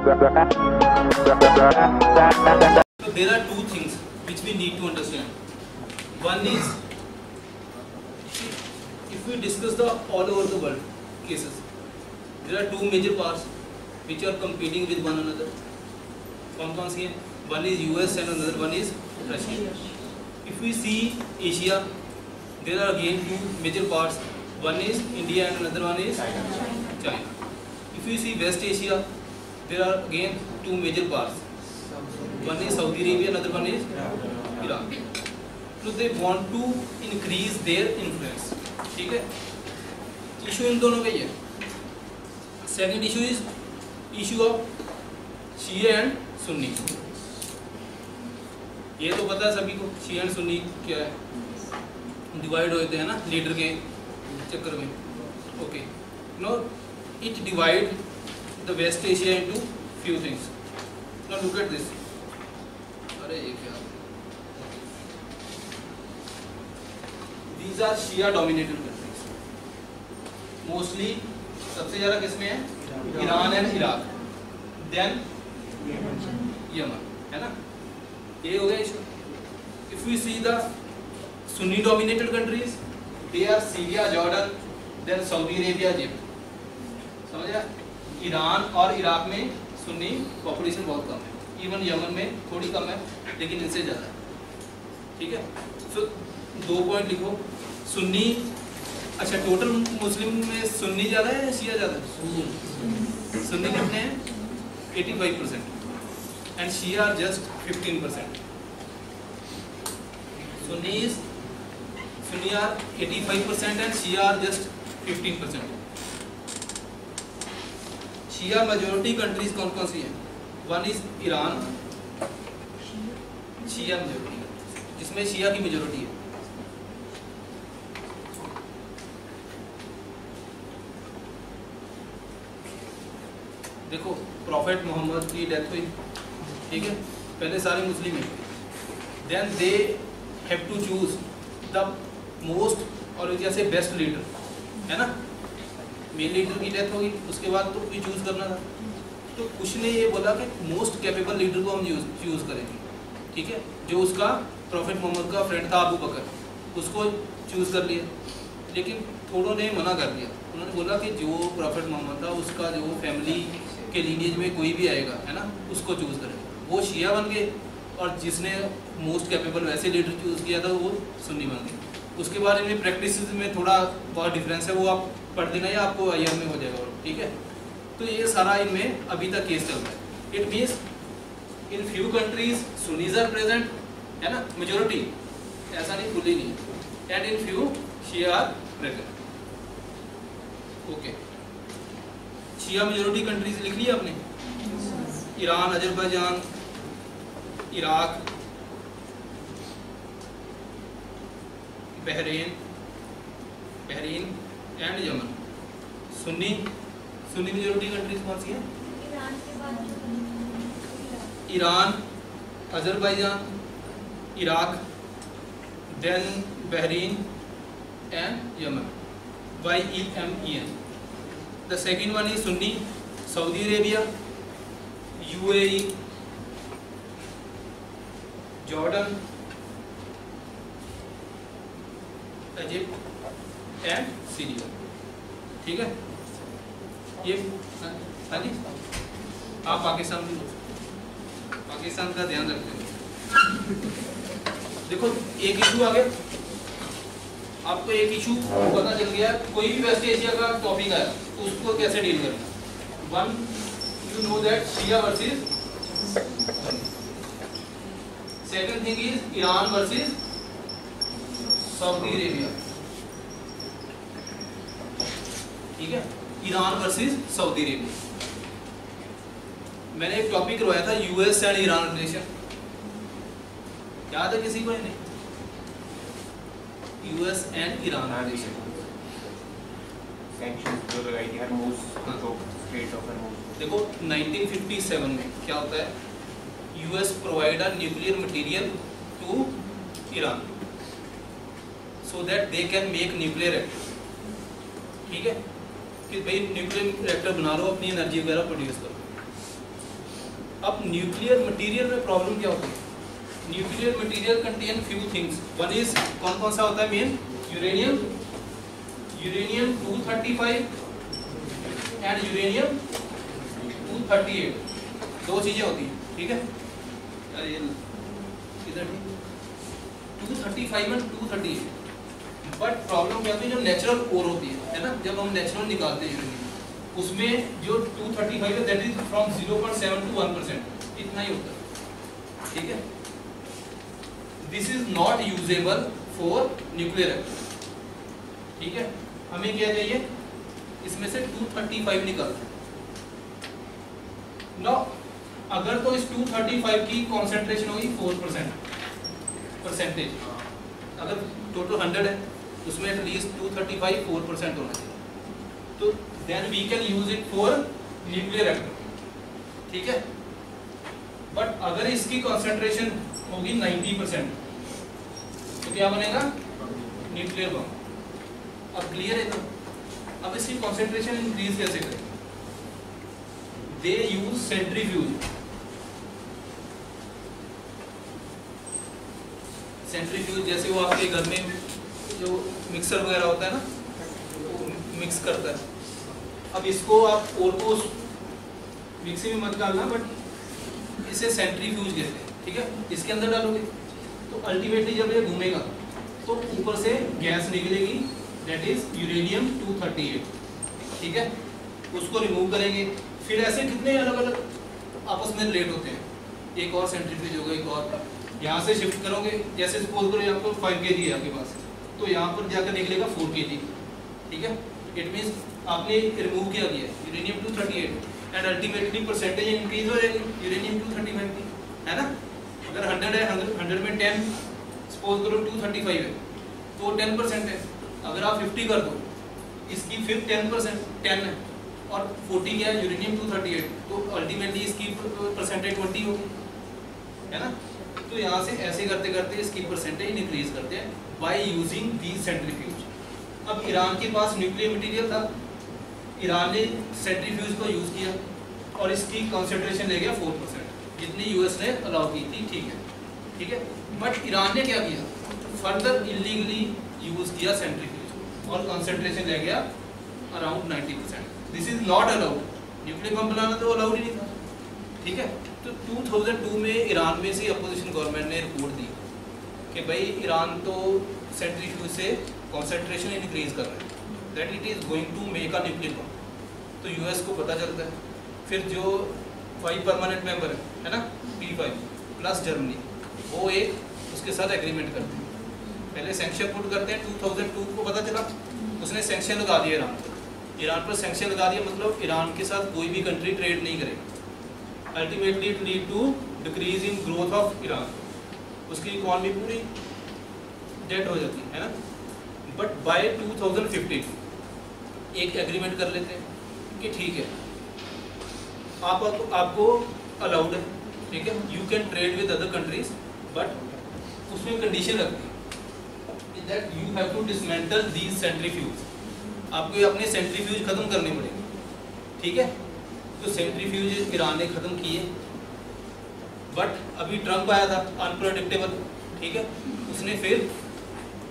So there are two things which we need to understand. One is if we discuss the all over the world cases, there are two major parts which are competing with one another. कौन कौन सी हैं? One is US and another one is Russia. If we see Asia, there are again two major parts. One is India and another one is China. If we see West Asia, there are again two major parts. One is Saudi Arabia, another one is Iran. So they want to increase their influence. ठीक है issue in दोनों का ही है second issue is issue of Shia and Sunni ये तो पता है सभी को शिया एंड सुन्नी क्या है डिवाइड होते हैं ना लीडर के चक्कर में okay no it divide West Asia into few things now look at this अरे ये क्या? दीज आर शिया कंट्रीज़ सबसे ज़्यादा किसमें है? Iran and Iraq then Yemen है ना? ये हो गया if we see the Sunni dominated countries they are Syria Jordan then Saudi Arabia Egypt समझ रहा ईरान और इराक में सुन्नी पॉपुलेशन बहुत कम है। इवन यमन में थोड़ी कम है लेकिन इनसे ज़्यादा है। ठीक है? सो दो पॉइंट लिखो। सुन्नी अच्छा टोटल मुस्लिम में सुन्नी ज़्यादा है या शिया ज़्यादा है? सुन्नी। कितने हैं? 85 percent and Shia are just 15 percent Sunni Sunni are 85 percent and Shia are just 15 percent Shia majority countries कौन कौन सी हैं? One is Iran Shia majority जिसमें शिया की मेजोरिटी है। देखो प्रॉफेट मोहम्मद की डेथ हुई। ठीक है? पहले सारे मुस्लिम हैं। Then they have to choose the most और जैसे बेस्ट लीडर है ना? मेन लीडर की डेथ होगी उसके बाद तो कोई चूज़ करना था। तो कुछ ने ये बोला कि मोस्ट कैपेबल लीडर को हम चूज़ करेंगे, ठीक है? जो उसका प्रॉफिट मोहम्मद का फ्रेंड था अबू बकर उसको चूज़ कर लिया। लेकिन थोड़ों ने मना कर दिया। उन्होंने बोला कि जो प्रॉफिट मोहम्मद था, उसका जो फैमिली के लीनियज में कोई भी आएगा, है ना? उसको चूज़ करें। वो शिया बन गए और जिसने मोस्ट कैपेबल वैसे लीडर चूज़ किया था, वो सुन्नी बन गए। उसके बारे में प्रैक्टिस में थोड़ा बहुत डिफरेंस है, वो आप पढ़ देना या आपको आई में हो जाएगा ठीक है? तो ये सारा इनमें अभी तक केस चल रहा है। It means in few countries Sunnis are present है ना? मेजोरिटी ऐसा नहीं, खुली नहीं and in few Shia are present okay Shia majority countries लिख लिया आपने? Iran Azerbaijan Iraq Bahrain Bahrain and Yemen Sunni Sunni majority countries कौन सी हैं? Iran Azerbaijan Iraq then Bahrain and Yemen. Y E M E N The second one is Sunni, Saudi Arabia, UAE, Jordan Egypt and Syria. ठीक है? ये हाँ जी? आप पाकिस्तान पाकिस्तान का ध्यान रखते हो देखो, एक इशू आ गया। आपको एक इशू पता चल गया, कोई भी वेस्ट एशिया का टॉपिक आया तो उसको कैसे डील करना? One you know that Shia versus second thing is Iran versus Saudi Arabia ठीक है? Iran versus Saudi Arabia. मैंने एक टॉपिक करवाया था यूएस एंड ईरान रिलेशन याद है किसी को नहीं? यूएस एंड ईरान रिलेशन देखो 1957 में क्या होता है? US provide a nuclear material to Iran so that they can make nuclear reactor ठीक है? कि भाई न्यूक्लियर रिएक्टर बना लो, अपनी एनर्जी वगैरह प्रोड्यूस करो। अब न्यूक्लियर मटेरियल में प्रॉब्लम क्या होती है? Nuclear material contain few things one is कौन कौन सा होता है main uranium uranium 235 and uranium 238 दो चीज़ें होती हैं, ठीक है? यार ये इधर two thirty five and two thirty eight but problem क्या होती है जो नेचुरल कोर होती है है ना? जब हम नेचुरल निकालते हैं यूरेनियम उसमें जो 235 है that is from 0.7 to 1 percent इतना ही होता है। ठीक है? This is not usable for nuclear ठीक है? हमें क्या चाहिए? इसमें से 235 निकालते हैं। नो अगर तो इस 235 की कॉन्सेंट्रेशन होगी 4 परसेंट परसेंटेज अगर टोटल 100 है उसमें एटलीस्ट 235 4 परसेंट होना चाहिए। तो then we can use it for nuclear reactor ठीक है? बट अगर इसकी कॉन्सेंट्रेशन होगी 90 परसेंट तो क्या बनेगा? न्यूक्लियर बम अब क्लियर है तो। अब इसकी कॉन्सेंट्रेशन इंक्रीज कैसे करें? दे यूज़ सेंट्रीफ्यूज सेंट्रीफ्यूज जैसे वो आपके घर में जो मिक्सर वगैरह होता है ना, वो मिक्स करता है। अब इसको आप और को मिक्सी में मत डालना बट इसे सेंट्रीफ्यूज कहते हैं, ठीक है? इसके अंदर डालोगे तो अल्टीमेटली जब ये घूमेगा तो ऊपर से गैस निकलेगी दैट इज़ यूरेनियम 238 ठीक है? उसको रिमूव करेंगे। फिर ऐसे कितने अलग अलग आपस में रिलेट होते हैं। एक और सेंट्रीफ्यूज होगा, एक और। यहाँ से शिफ्ट करोगे, जैसे सपोज़ करो पर फाइव के जी है आपके पास। तो यहाँ पर जाकर निकलेगा फोर के जी ठीक है? इट मीन्स आपने रिमूव किया गया uranium 238 and ultimately percentage increase हो जाएगी यूरेनियम 235 की, है ना? अगर 100 है 100 में 10 सपोज़ करो 235 है तो 10 परसेंट है। अगर आप 50 कर दो, इसकी फिर 10 परसेंट टेन है, और 40 क्या है यूरेनियम 238 तो अल्टीमेटली इसकी परसेंटेज 20 होगी, है ना? तो यहाँ से ऐसे करते करते इसकी परसेंटेज इंक्रीज करते हैं बाई यूजिंग दी सेंट्रीफ्यूज अब ईरान के पास न्यूक्लियर मटेरियल था। ईरान ने सेंट्रीफ्यूज को यूज़ किया और इसकी कॉन्सेंट्रेशन ले गया फोर परसेंट जितनी यूएस ने अलाउ की थी, ठीक है। ठीक है? बट ईरान ने क्या किया? फर्दर इलीगली यूज़ किया सेंट्रीफ्यूज और कॉन्सेंट्रेशन ले गया around ninety percent this is not allowed nuclear bomb बनाना तो अलाउड ही नहीं था। ठीक है? तो 2002 में ईरान में से अपोजिशन गवर्नमेंट ने रिपोर्ट दी कि भाई ईरान तो सेंट्रीफ्यूज से कॉन्सेंट्रेशन इंक्रीज कर रहे हैं। That it is going to make a nuclear bomb तो यूएस को पता चलता है। फिर जो फाइव परमानेंट मेंबर है है ना? पी फाइव प्लस जर्मनी वो एक उसके साथ एग्रीमेंट करते हैं। पहले सेंक्शन पुट करते हैं 2002 को पता चला। उसने सेंक्शन लगा दिया ईरान पर। ईरान पर सेंक्शन लगा दिया मतलब ईरान के साथ कोई भी कंट्री ट्रेड नहीं करेगी। Ultimately it lead to decrease in growth of Iran उसकी इकॉनमी पूरी डेड हो जाती, है ना? बट बाय 2015 एक एग्रीमेंट कर लेते हैं कि ठीक है। आप आपको अलाउड है, ठीक है? You can trade with other countries but उसमें कंडीशन रखती है that you have to dismantle these centrifuge आपको अपने सेंट्रीफ्यूज खत्म करने पड़ेंगे, ठीक है? तो सेंट्रीफ्यूज ईरान ने ख़त्म किए। बट अभी ट्रंप आया था अनप्रोडिक्टेबल ठीक है? उसने फिर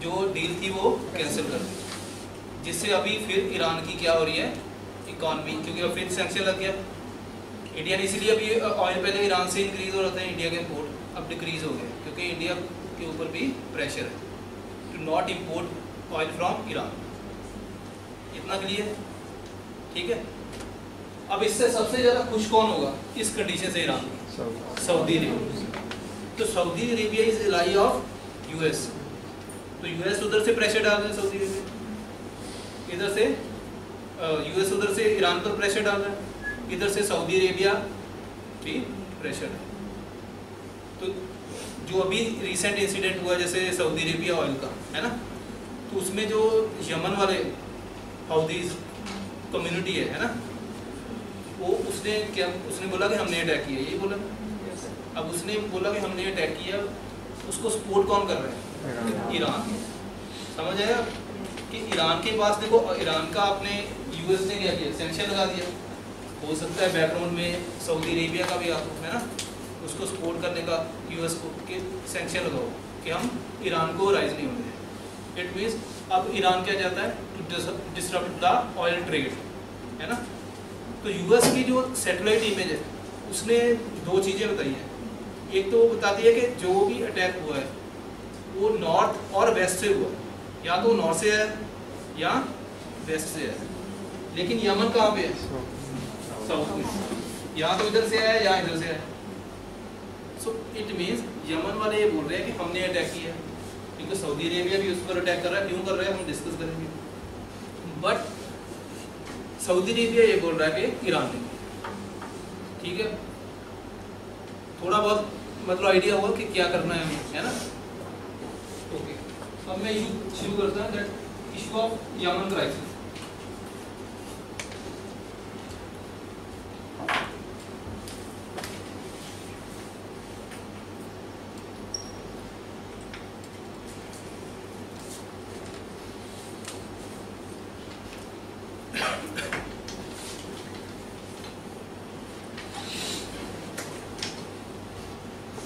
जो डील थी वो कैंसिल कर दी। जिससे अभी फिर ईरान की क्या हो रही है? इकॉनमी क्योंकि अब फिर सेंक्शन लग गया। इंडिया ने इसलिए अभी ऑयल पहले ईरान से इंक्रीज हो रहा था इंडिया के इम्पोर्ट अब डिक्रीज हो गया, क्योंकि इंडिया के ऊपर भी प्रेशर है। To not import oil from Iran इतना क्लियर ठीक है? अब इससे सबसे ज़्यादा खुश कौन होगा? इस कंडीशन से ईरान सऊदी। अरेबिया तो Saudi Arabia is ally of US तो यूएस उधर से प्रेशर डाल रहे हैं सऊदी अरेबिया। इधर से यूएस उधर से ईरान पर प्रेशर डाल रहा है। इधर से सऊदी अरेबिया भी प्रेशर तो जो अभी रिसेंट इंसिडेंट हुआ जैसे सऊदी अरेबिया ऑयल का है ना? तो उसमें जो यमन वाले हाउदीज कम्युनिटी है है ना? वो उसने क्या उसने बोला कि हमने अटैक किया यही बोला? अब उसने बोला कि हमने अटैक किया उसको सपोर्ट कौन कर रहा है? ईरान समझ आया? कि ईरान के पास देखो ईरान का आपने यूएस ने क्या किया? सेंक्शन लगा दिया। हो सकता है बैकग्राउंड में सऊदी अरेबिया का भी आता है ना? उसको सपोर्ट करने का यूएस को कि सेंक्शन लगाओ कि हम ईरान को राइज नहीं होने दें। इट मीन्स अब ईरान क्या जाता है? To disturb the oil trade है ना? तो यूएस की जो सेटेलाइट इमेज है उसने दो चीज़ें बताई हैं। एक तो वो बताती है कि जो भी अटैक हुआ है वो नॉर्थ और वेस्ट से हुआ। या तो नॉर्थ से है या वेस्ट से है। लेकिन यमन कहाँ पे है? साउथ में या तो इधर से है या इधर से है। सो इट मीन्स यमन वाले ये बोल रहे हैं कि हमने अटैक किया है। क्योंकि सऊदी अरेबिया भी उस पर अटैक कर रहा है क्यों कर रहा है हम डिस्कस करेंगे। बट सऊदी अरेबिया ये बोल रहा है कि ईरान ने ठीक है? थोड़ा बहुत मतलब आइडिया हुआ कि क्या करना है हमें, है ना? ओके अब मैं शुरू करता हूँ that issue of Yemen crisis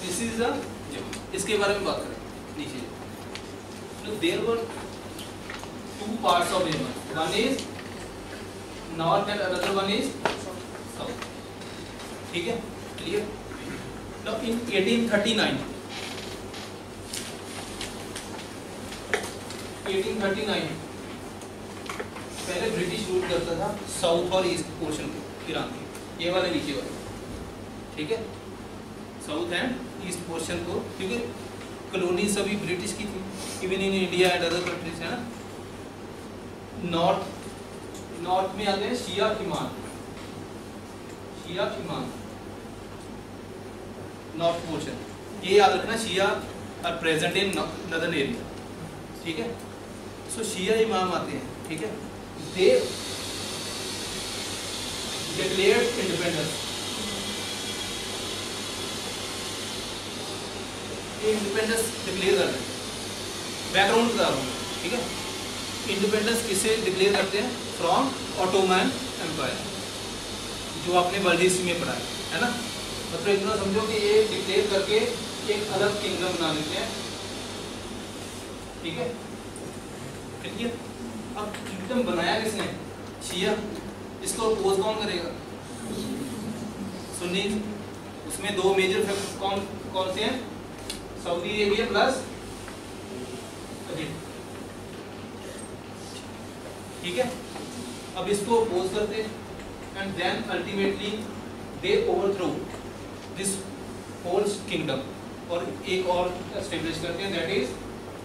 this is the इसके बारे में बात करें नीचे तो there were two parts of Yemen one is north and other one is south ठीक है क्लियर नाउ इन 1839 1839 पहले ब्रिटिश रूल करता था साउथ और ईस्ट पोर्शन को ईरान के ये वाले नीचे वाले ठीक है साउथ एंड ईस्ट पोर्शन को क्योंकि कॉलोनी सभी ब्रिटिश की थी even in India and other countries है ना नॉर्थ नॉर्थ में आते हैं शिया इमान शिया इमान नॉर्थ पोर्शन ये याद रखना Shia are present in northern area ठीक है सो शिया इमाम आते हैं ठीक है they declared independence independence declare कर रहे हैं। बैकग्राउंड बता रहा हूँ ठीक है? इंडिपेंडेंस किसे डिक्लेयर करते हैं? फ्रॉम ऑटोमैन एम्पायर जो आपने वर्ल्ड हिस्ट्री में पढ़ा है ना? मतलब इतना समझो कि ये डिक्लेयर करके एक अलग किंगडम बना लेते हैं। ठीक है? क्लियर अब किंगडम बनाया किसने? शिया। इसको अपोज कौन करेगा? सुन्नी उसमें दो मेजर फैक्टर कौन कौन से हैं? सऊदी अरेबिया प्लस ठीक है? अब इसको अपोज करते हैं and then ultimately they overthrow this whole kingdom और एक और एस्टेब्लिश करते हैं that is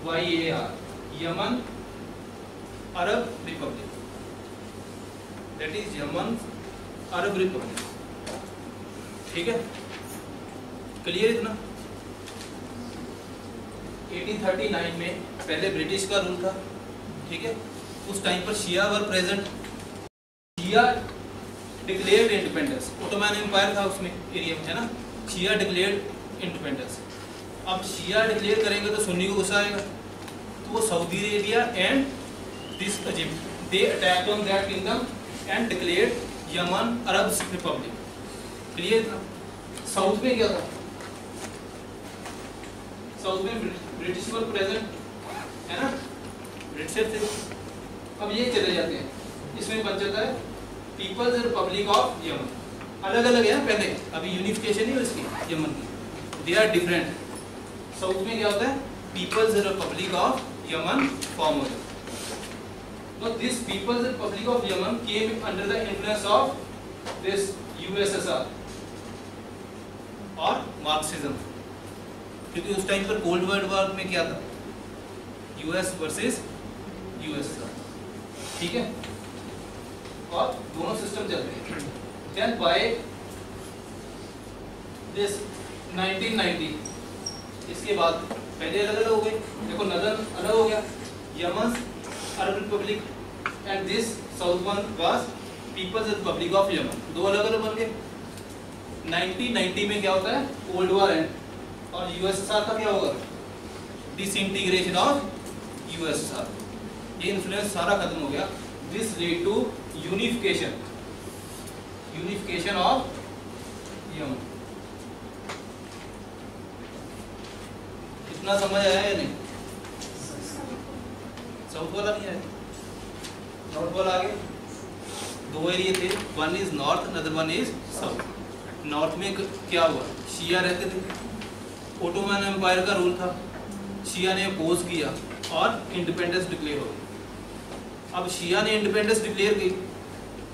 Y A R Yemen Arab Republic that is Yemen Arab Republic ठीक है? क्लियर इतना? 1839 में पहले ब्रिटिश का रूल था, ठीक है? उस टाइम पर Shia were present Shia declared independence Ottoman empire था उसमें एरिया में, है ना? शिया डिक्लेयर्ड इंडिपेंडेंस अब शिया डिक्लेयर करेंगे तो सुन्नी को गुस्सा आएगा। तो वो Saudi Arabia and this Egypt they attack on that kingdom and declared Yemen Arab Republic clear था? साउथ में क्या था? साउथ में ब्रिटिश वर प्रेजेंट, है ना? ब्रिटिशर थे अब ये चले जाते हैं। इसमें बन जाता है पीपल्स रिपब्लिक ऑफ़ यमन अलग अलग है ना पहले। अभी यूनिफिकेशन है इसकी यमन की। दे आर डिफरेंट साउथ में क्या होता है? People's Republic of Yemen form है Now this People's Republic of Yemen came under the influence of this USSR और मार्क्सिज्म क्योंकि उस टाइम पर कोल्ड वर्ल्ड वॉर में क्या था? यूएस वर्सेस यूएसएसआर ठीक है? और दोनों सिस्टम चल रहे हैं। बाय दिस 1990 इसके बाद पहले अलग अलग हो गए। देखो नदर अलग हो गया। Yemen Arab Republic and this south one was People's Republic of Yemen दो अलग अलग बन गए। 1990 में क्या होता है? कोल्ड वॉर एंड और यूएसएसआर का क्या होगा? डिस इंटीग्रेशन ऑफ़ यूएसएसआर ये इन्फ्लुएंस सारा खत्म हो गया. This lead to unification unification of Yemen इतना समझ आया या नहीं? साउथ वाला नहीं आया नॉर्थ वाला आगे दो एरिया थे. One is north other one is south north में क्या हुआ? शिया रहते थे. ओटोमन एम्पायर का रूल था। शिया ने अपोज किया और इंडिपेंडेंस डिक्लेयर हो गई। अब शिया ने इंडिपेंडेंस डिक्लेयर की।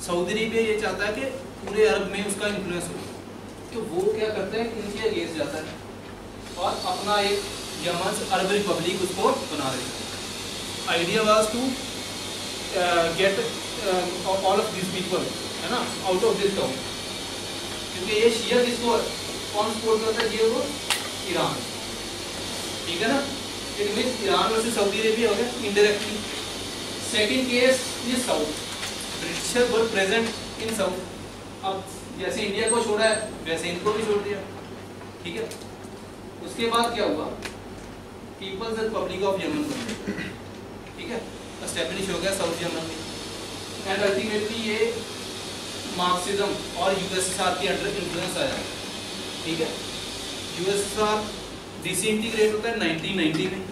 सऊदी अरेबिया ये चाहता है कि पूरे अरब में उसका इन्फ्लुएंस हो। तो वो क्या करते हैं इनके अगेंस्ट जाता है और अपना एक यमन अरब रिपब्लिक उसको बना देता है। Idea was to get all of this people है ना आउट ऑफ़ दिस टाउन क्योंकि ये शिया किसको, कौन सपोर्ट करता है, ये वो? ईरान ठीक है ना? It means Iran versus Saudi Arabia हो गया indirectly second case is south Britisher were present in south अब जैसे इंडिया को छोड़ा है, वैसे इनको भी छोड़ दिया। ठीक है? उसके बाद क्या हुआ? पीपल्स रिपब्लिक ऑफ़ यमन बन। ठीक है? एस्टेब्लिश हो गया साउथ यमन में। एंड अल्टीमेटली ये मार्क्सिज्म और यूएसएसआर के अंडर इन्फ्लुएंस आया। ठीक है? यूएसएसआर डिसइंटीग्रेट होता है 1990 में।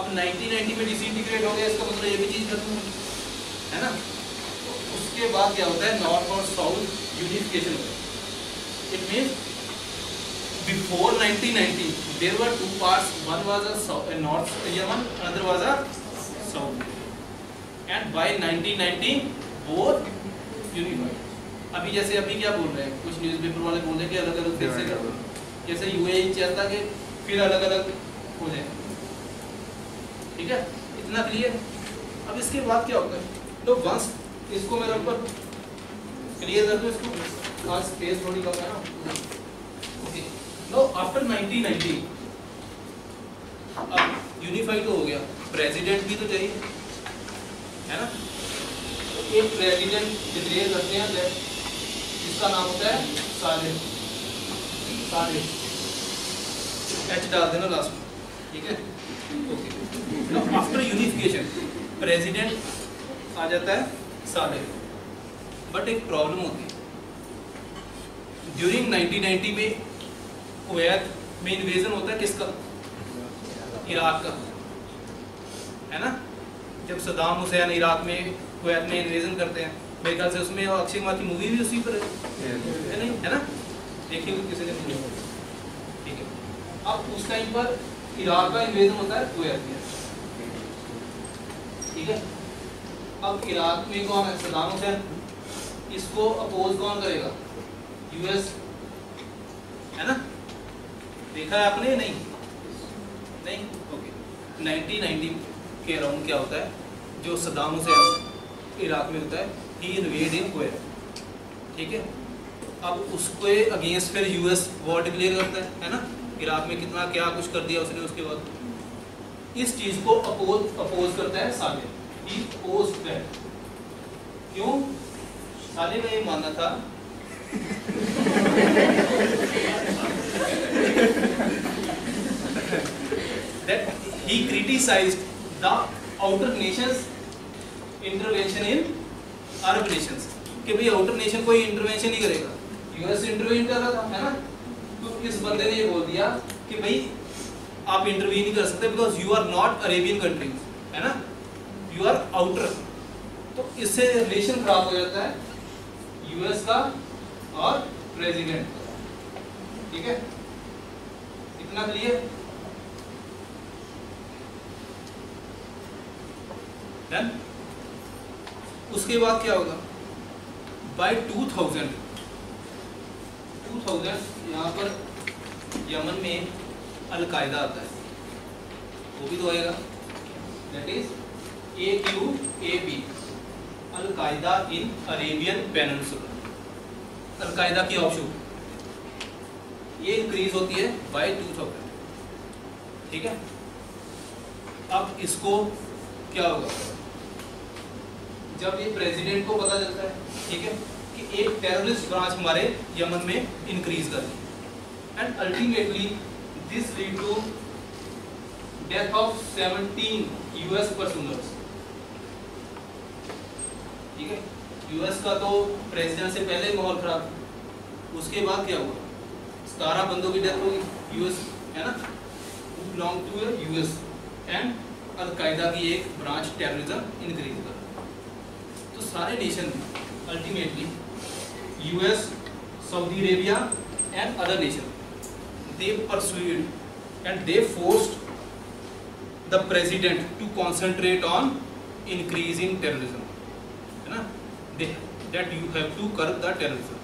अब 1990 में डिसइंटीग्रेट हो गया इसका मतलब ये भी चीज़ खत्म हो है ना? तो उसके बाद क्या होता है? नॉर्थ और साउथ यूनिफिकेशन होता है। It means before 1990 there were two parts one was a, south, a north yemen another was a south. And by 1990 both unified. अभी जैसे अभी क्या बोल रहे हैं? कुछ न्यूज़पेपर वाले बोल रहे हैं कि अलग अलग देश से करो जैसे यूएई चाहता कि फिर अलग अलग हो जाए। ठीक है? इतना क्लियर अब इसके बाद क्या होता है? तो वंस इसको मेरे ऊपर क्लियर कर दो इसको। आज स्पेस थोड़ी कम है ओके नो आफ्टर 1990 अब यूनिफाइड तो हो गया। प्रेसिडेंट भी तो चाहिए। है ना? तो एक प्रेसिडेंट डिक्लेयर करते हैं जिसका नाम होता है साले एच डाल देना लास्ट में ठीक है? ओके आफ्टर यूनिफिकेशन प्रेसिडेंट आ जाता है साले बट एक प्रॉब्लम होती है। ड्यूरिंग 1990 में कुवैत में इन्वेजन होता है किसका? इराक का। है ना? जब सदाम हुसैन इराक में कुवैत में इन्वेजन करते हैं। मेरे ख्याल से उसमें अक्षय कुमार की मूवी भी उसी पर है नहीं? है ना? देखिए किसी ने ठीक है। अब उस टाइम पर इराक का इन्वेजन होता है में ठीक है। अब इराक में कौन है सदाम हुसैन इसको अपोज कौन करेगा? यूएस है ना? देखा है आपने नहीं? नहीं? ओके 1990 के अराउंड क्या होता है? जो सदाम हुसैन इराक में होता है ही इन्वेड इन कुवैत ठीक है? अब उसके अगेंस्ट फिर यूएस वॉर डिक्लेयर करता है है ना? इराक में कितना क्या कुछ कर दिया उसने उसके बाद। इस चीज़ को अपोज अपोज करता है साले। ही क्यों? साले का ये मानना था। That he criticized the outer nations intervention in Arab nations कि भाई आउटर नेशन कोई इंटरवेंशन नहीं करेगा। यूएस इंटरवीन कर रहा था, है ना? तो इस बंदे ने ये बोल दिया कि भाई, आप इंटरव्यू नहीं कर सकते because you are not Arabian countries है ना? यू आर आउटर तो इससे रिलेशन खराब हो जाता है यूएस का और प्रेसिडेंट ठीक है? इतना क्लियर डन उसके बाद क्या होगा? बाय 2000 2000 यहाँ पर यमन में अलकायदा आता है। वो भी तो आएगा। That is A Q A P Al Qaeda in Arabian Peninsula Al Qaeda की ऑप्शन ये इंक्रीज होती है बाय 2000 ठीक है? अब इसको क्या होगा? जब ये प्रेसिडेंट को पता चलता है, ठीक है? कि एक टेररिस्ट ब्रांच हमारे यमन में इंक्रीज कर दी। And ultimately this lead to death of 17 US personnels ठीक है? यूएस का तो प्रेसिडेंट से पहले माहौल खराब। उसके बाद क्या हुआ? सतारह बंदों की डेथ होगी। यूएस है ना? Belong to US and Al Qaeda की एक ब्रांच टेररिज्म इंक्रीज कर तो सारे nation ultimately US Saudi Arabia and other nation they pursued and they forced the president to concentrate on increasing terrorism है ना they that you have to curb the terrorism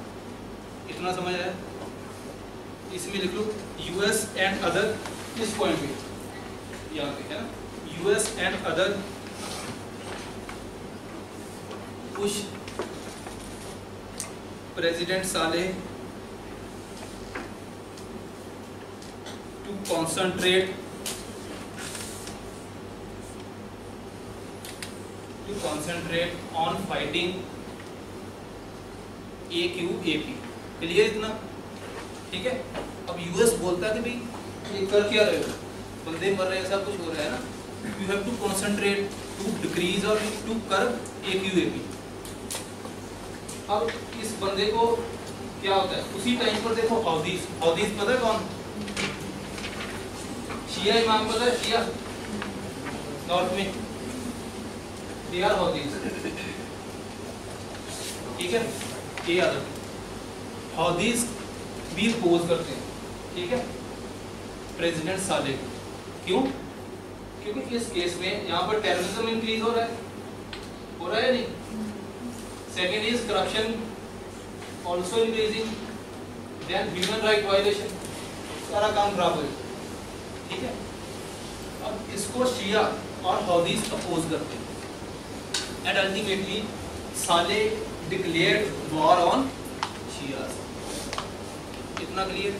इतना समझ आया इसमें लिख लो यूएस एंड अदर इस point पे यहाँ पे है ना US and other push president Saleh to concentrate to concentrate on fighting AQAP clear इतना? ठीक है? अब यूएस बोलता है कि भाई, ये कर क्या रहे हो? बंदे मर रहे हैं सब कुछ हो रहा है ना? You have to concentrate to decrease और टू कर्व AQAP अब इस बंदे को क्या होता है? उसी टाइम पर देखो हौदीस हौदीस पता है कौन? शिया इमाम पता है? शिया। नॉर्थ में। दे आर ठीक है? ये याद रखो। हौदीस भी पोज करते हैं। ठीक है? प्रेसिडेंट साले क्यों? क्योंकि इस केस में यहाँ पर टेररिज्म इंक्रीज हो रहा है। हो रहा है नहीं? Second is corruption also increasing then human right violation सारा काम खराब हो जाएगा ठीक है? अब इसको शिया और हौदीस अपोज करते हैं। And ultimately Saleh declared war on Shia. इतना क्लियर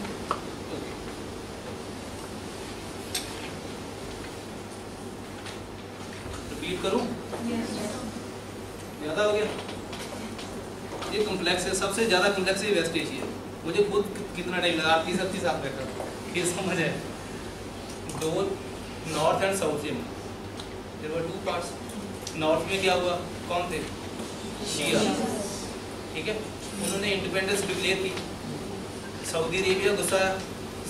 ओके रिपीट करूँ? ज़्यादा हो गया? ये कॉम्प्लेक्स है, सबसे ज़्यादा कॉम्प्लेक्स है वेस्ट एशिया मुझे खुद कितना टाइम लगा, आपकी सबकी साथ बैठा ये समझ है दो नॉर्थ एंड साउथ से there were two parts north में क्या हुआ? कौन थे? शिया ठीक है? उन्होंने इंडिपेंडेंस डिक्लेयर की सऊदी अरेबिया गुस्सा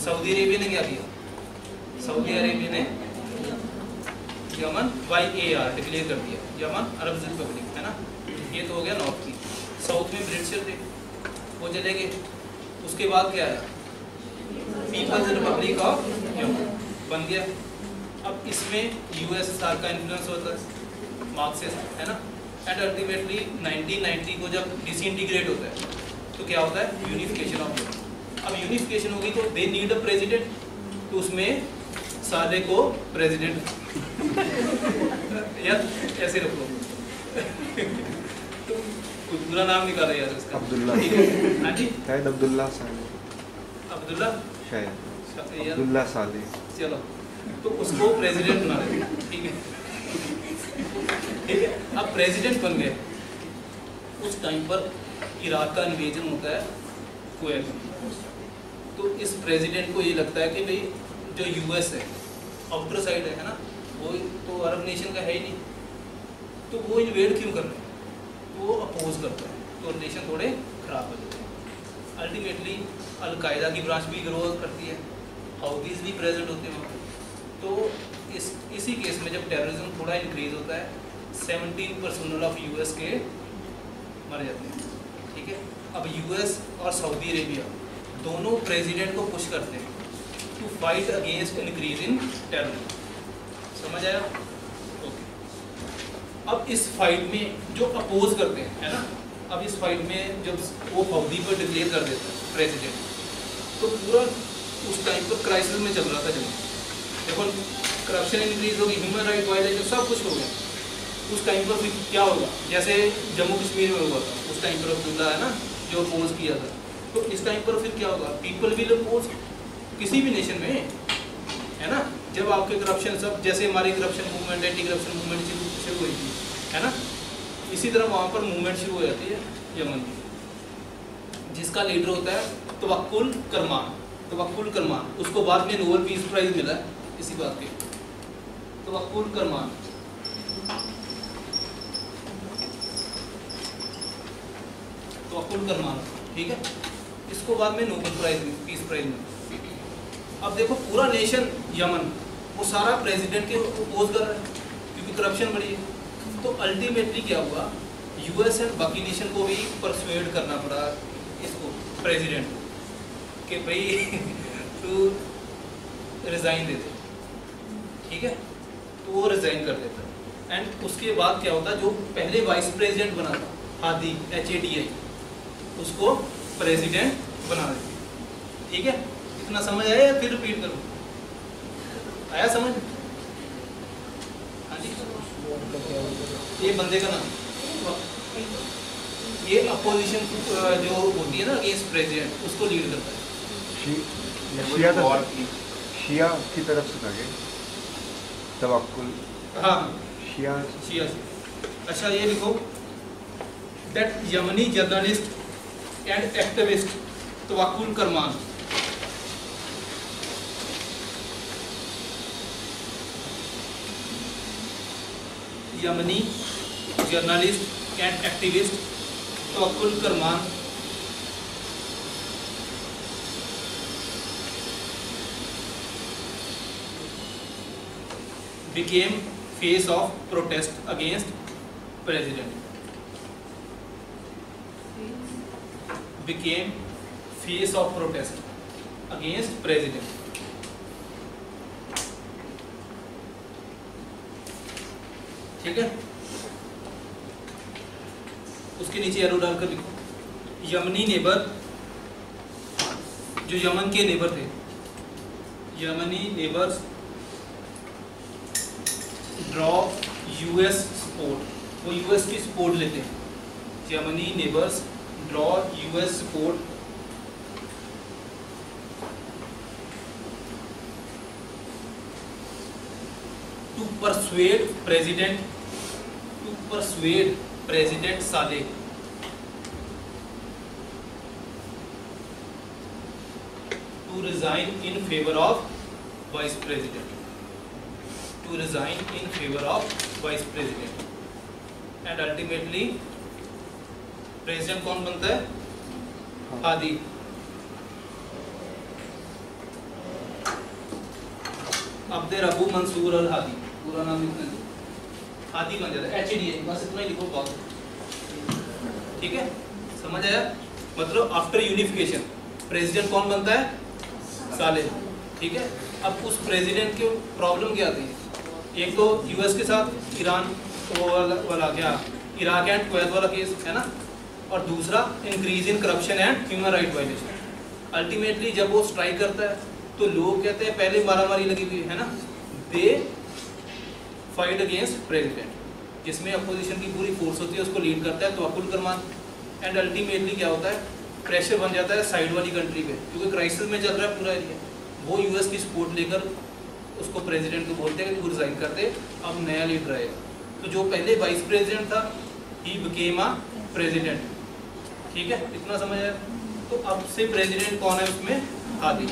सऊदी अरेबिया ने क्या किया? सऊदी अरेबिया ने Yemen Y A R declare कर दिया। यमन अरब रिपब्लिक है ना? ये तो हो गया नॉर्थ की। साउथ में ब्रिटिशर थे वो चले गए उसके बाद क्या आया पीपल्स रिपब्लिक ऑफ़ बन गया। अब इसमें यूएसएसआर का इन्फ्लुएंस होता है। मार्क्सिस्ट है ना? एंड अल्टीमेटली 1990 को जब डिसइंटीग्रेट होता है तो क्या होता है? यूनिफिकेशन ऑफ़ अब यूनिफिकेशन होगी तो दे नीड अ प्रेसिडेंट तो उसमें साले को प्रेसिडेंट यार, ऐसे रखो। तो नाम निकालो यार इसका अब्दुल्ला। हाँ। जी। शायद अब्दुल्ला साले। अब्दुल्ला? शायद। अब्दुल्ला साले। चलो। तो उसको प्रेसिडेंट बना देते ठीक है। ठीक है। अब प्रेसिडेंट बन गए। उस टाइम पर इराक का इन्वेजन होता है कुवैत। तो इस प्रेसिडेंट को ये लगता है कि भाई जो यूएस है आउटर साइड है ना? वो तो अरब नेशन का है ही नहीं। तो वो इन्वेड क्यों कर रहे हैं? वो अपोज करता है तो रिलेशन थोड़े खराब हो जाते हैं। अल्टीमेटली अलकायदा की ब्रांच भी ग्रो करती है हाउदीज भी प्रेजेंट होते हैं वहाँ तो इस, इसी केस में जब टेररिज्म थोड़ा इंक्रीज होता है 17 परसेंट ऑफ़ यूएस के मर जाते हैं। ठीक है? अब यूएस और सऊदी अरेबिया दोनों प्रेसिडेंट को पुश करते हैं to fight against increase in terrorism समझ आया? अब इस फाइट में जो अपोज करते हैं, है ना? अब इस फाइट में जब वो सऊदी पर डिक्लेयर कर देता है प्रेसिडेंट तो पूरा उस टाइम पर क्राइसिस में चल रहा था जब देखो करप्शन इंक्रीज होगी ह्यूमन राइट वायलेशन सब कुछ हो गया। उस टाइम पर फिर क्या होगा? जैसे जम्मू कश्मीर में हुआ था, उस टाइम पर अब्दुल्ला, है ना, जो अपोज किया था तो इस टाइम पर फिर क्या होगा? पीपल विल अपोज किसी भी नेशन में, है ना? जब आपके करप्शन सब, जैसे हमारे corruption movement anti corruption movement शुरू हुई थी, है ना? इसी तरह वहाँ पर मूवमेंट शुरू हो जाती है यमन की। जिसका लीडर होता है तवक्कुल करमान तवक्कुल करमान उसको बाद में नोबल पीस प्राइज मिला है, इसी बात के। तवक्कुल करमान तो अकुल करमान ठीक है? इसको बाद में नोबल प्राइज पीस प्राइज में अब देखो, पूरा नेशन यमन, वो सारा प्रेसिडेंट के अपोज कर रहा है। करप्शन बढ़ी है। तो अल्टीमेटली क्या हुआ? यूएस एंड बाकी नेशन को भी परसुएड करना पड़ा इसको प्रेसिडेंट को, कि भाई, तू रिज़ाइन दे दे। ठीक है? तो वो रिज़ाइन कर देता। एंड उसके बाद क्या होता? जो पहले वाइस प्रेसिडेंट बना था, Hadi H A D I उसको प्रेसिडेंट बना देते। ठीक है? इतना समझ आया या फिर रिपीट करूँ? आया समझ? ये बंदे का नाम? ये अपोजिशन जो होती है ना अगेंस्ट प्रेसिडेंट उसको लीड करता है। शिया शिया की तरफ़ से क्या तवक्कुल हाँ। शिया। शिया से। अच्छा ये लिखो। That Yemeni journalist and activist Tawakkol Karman. Yemeni journalist cat activist Tawakkol Karman became face of protest against president became face of protest against president ठीक है? उसके नीचे एरो डालकर लिखो। यमनी नेबर जो यमन के नेबर थे। Yemeni neighbours draw US support वो यूएस की सपोर्ट लेते हैं। Germany neighbours draw US support to persuade president to persuade president Saleh. To resign in favour of vice president to resign in favor of vice president. And ultimately president कौन बनता है? हादी अब्दुल अबू मंसूर अल हादी पूरा नाम लिखना है। हादी बन जाता है एच डी बस इतना ही लिखो, बहुत। ठीक है? समझ आया? मतलब आफ्टर यूनिफिकेशन प्रेसिडेंट कौन बनता है? साले। ठीक है? अब उस प्रेसिडेंट की प्रॉब्लम क्या है? एक तो यूएस के साथ ईरान वाला क्या? इराक एंड कुवैत वाला केस है ना? और दूसरा increase in corruption and human right violation ultimately जब वो स्ट्राइक करता है तो लोग कहते हैं, पहले मारामारी लगी हुई है ना? दे फाइट अगेंस्ट प्रेसिडेंट जिसमें अपोजिशन की पूरी फोर्स होती है, उसको लीड करता है तो अकुल करमान एंड अल्टीमेटली क्या होता है? प्रेशर बन जाता है साइड वाली कंट्री पे, क्योंकि क्राइसिस में चल रहा है पूरा एरिया। वो यूएस की सपोर्ट लेकर उसको प्रेसिडेंट को बोलते हैं कि तू रिजाइन कर दे, अब नया लीडर आएगा। तो जो पहले वाइस प्रेसिडेंट था ही बिकेम अ प्रेसिडेंट ठीक है? इतना समझ आया? तो अब से प्रेसिडेंट कौन है उसमें? हादी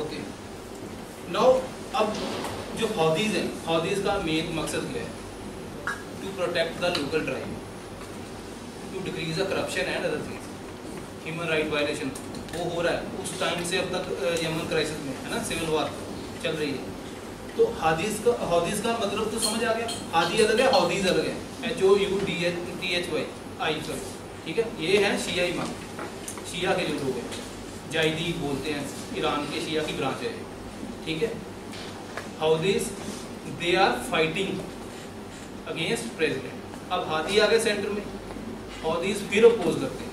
ओके नाउ अब जो हॉदीज हैं हॉदीज का मेन मकसद क्या है? To protect the local tribe to decrease the corruption and other things human right violation वो हो रहा है। उस टाइम से अब तक यमन क्राइसिस में, है ना? सिविल वार चल रही है। तो हादीस का, हौदीस का मतलब तो समझ आ गया। हादी अलग है हौदीज अलग है। H O U D H T H Y I sorry ठीक है? ये है शिया इमाम। शिया के जो लोग हैं। जायदी बोलते हैं। ईरान के शिया की ब्रांच है। ठीक है? Houthis they are fighting against president अब हादी आ गए सेंटर में हाउदीज फिर अपोज करते हैं।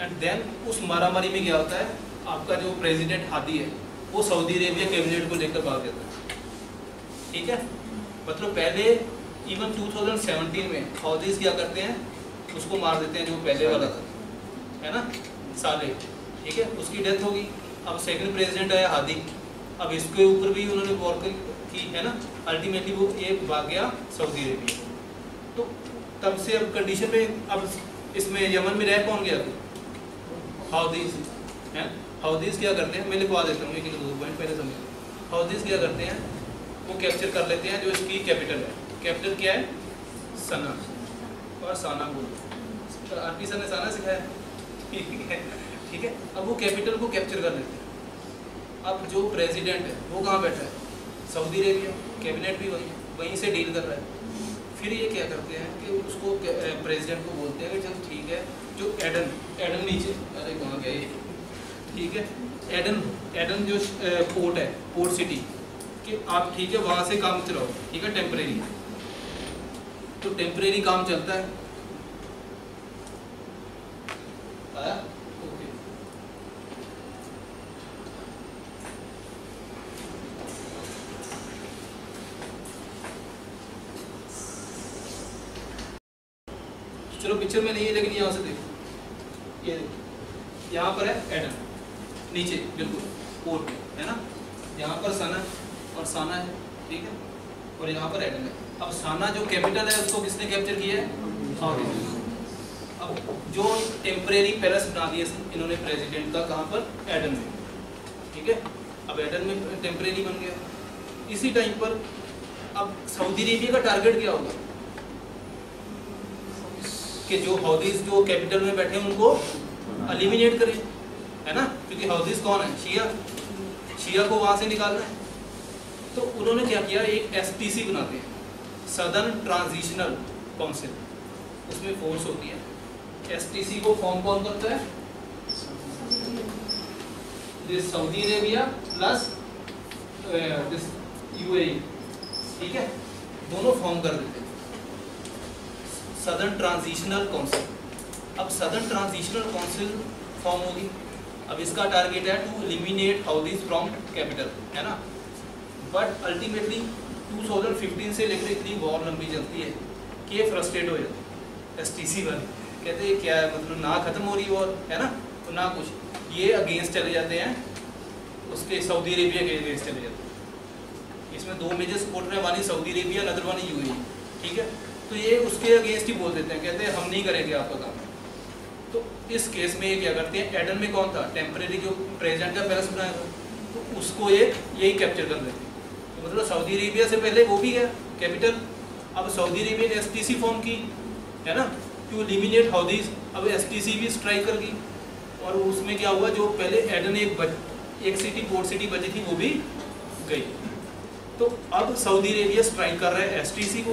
एंड देन उस मारामारी में क्या होता है? आपका जो प्रेसिडेंट हादी है, वो सऊदी अरेबिया कैबिनेट को लेकर भाग देता है। ठीक है? मतलब पहले इवन 2017 में हाउदीज क्या करते हैं? उसको मार देते हैं जो पहले वाला था। है ना? साले। ठीक है? उसकी डेथ होगी। अब सेकंड प्रेसिडेंट आया हादी अब इसके ऊपर भी उन्होंने वॉर की है ना अल्टीमेटली वो एक भाग गया सऊदी अरेबिया। तो तब से अब कंडीशन में अब इसमें यमन में रह कौन गया? हाउदीज हैं? हाउदीज क्या करते हैं? मैं लिखवा देता हूँ, एक दो पॉइंट पहले समझ। हाउदीज क्या करते हैं? वो कैप्चर कर लेते हैं जो इसकी कैपिटल है। कैपिटल क्या है? सना और साना बोलो। आरपी सर ने साना सिखाया। ठीक है? ठीक है? अब वो कैपिटल को कैप्चर कर लेते हैं। अब जो प्रेसिडेंट है, वो कहाँ बैठा है? सऊदी अरेबिया कैबिनेट भी वही, वहीं से डील कर रहा है। फिर ये क्या करते हैं कि उसको प्रेसिडेंट को बोलते हैं कि चलो ठीक है, जो एडन एडन नीचे, अरे कहाँ गया ये? ठीक है एडन एडन जो पोर्ट है पोर्ट सिटी कि आप ठीक है, वहाँ से काम चलाओ, ठीक है टेम्परेरी तो टेम्परेरी काम चलता है। आया ओके चलो पिक्चर में नहीं है, लेकिन यहाँ से देखो। ये देखो। यहाँ पर है एडम नीचे, बिल्कुल पोर्ट में, है ना? यहाँ पर सना और साना है, ठीक है? और यहाँ पर एडम है। अब साना जो कैपिटल है, उसको किसने कैप्चर किया है? सऊदी अब जो टेम्परेरी पैलेस बना दिए इन्होंने प्रेसिडेंट का, कहाँ पर? एडन में। ठीक है? अब एडन में टेम्परेरी बन गया। इसी टाइम पर अब सऊदी अरेबिया का टारगेट क्या होगा? कि जो हौदीज जो कैपिटल में बैठे उनको एलिमिनेट करें, है ना? क्योंकि हौदीज कौन है? शिया। शिया को वहाँ से निकालना है। तो उन्होंने क्या किया? एक एसटीसी बनाते हैं। सदर्न ट्रांजिशनल काउंसिल उसमें फोर्स होती है। एसटीसी को फॉर्म कौन करता है? सऊदी अरेबिया प्लस यूएई ठीक है? दोनों फॉर्म कर देते हैं। सदर्न ट्रांजिशनल काउंसिल अब सदर्न ट्रांजिशनल काउंसिल फॉर्म होगी। अब इसका टारगेट है to eliminate Houthis from capital है ना? बट अल्टीमेटली 2015 से लेकर इतनी वॉर लंबी चलती है, कि ये फ्रस्ट्रेट हो जाते एस टी सी वाले। कहते हैं, क्या है? मतलब ना ख़त्म हो रही वॉर है ना? तो ना कुछ। ये अगेंस्ट चले जाते हैं। उसके सऊदी अरेबिया के अगेंस्ट चले जाते हैं। इसमें दो मेजर सपोर्टर हैं वानी सऊदी अरेबिया नदर वानी यूएई ठीक है? तो ये उसके अगेंस्ट ही बोल देते हैं कहते हैं हम नहीं करेंगे आपका काम. तो इस केस में ये क्या करते हैं एडन में कौन था? टेम्परेरी जो प्रेसिडेंट का पैलेस बनाया था तो उसको ये यही कैप्चर कर लेते तो मतलब सऊदी अरेबिया से पहले वो भी है कैपिटल अब सऊदी अरेबिया ने एसटीसी फॉर्म की है ना? टू एलिमिनेट हाउदीज अब एसटीसी भी स्ट्राइक कर गई। और उसमें क्या हुआ जो पहले एडन एक बच, एक सिटी पोर्ट सिटी बची थी वो भी गई। तो अब सऊदी अरेबिया स्ट्राइक कर रहा है एसटीसी को।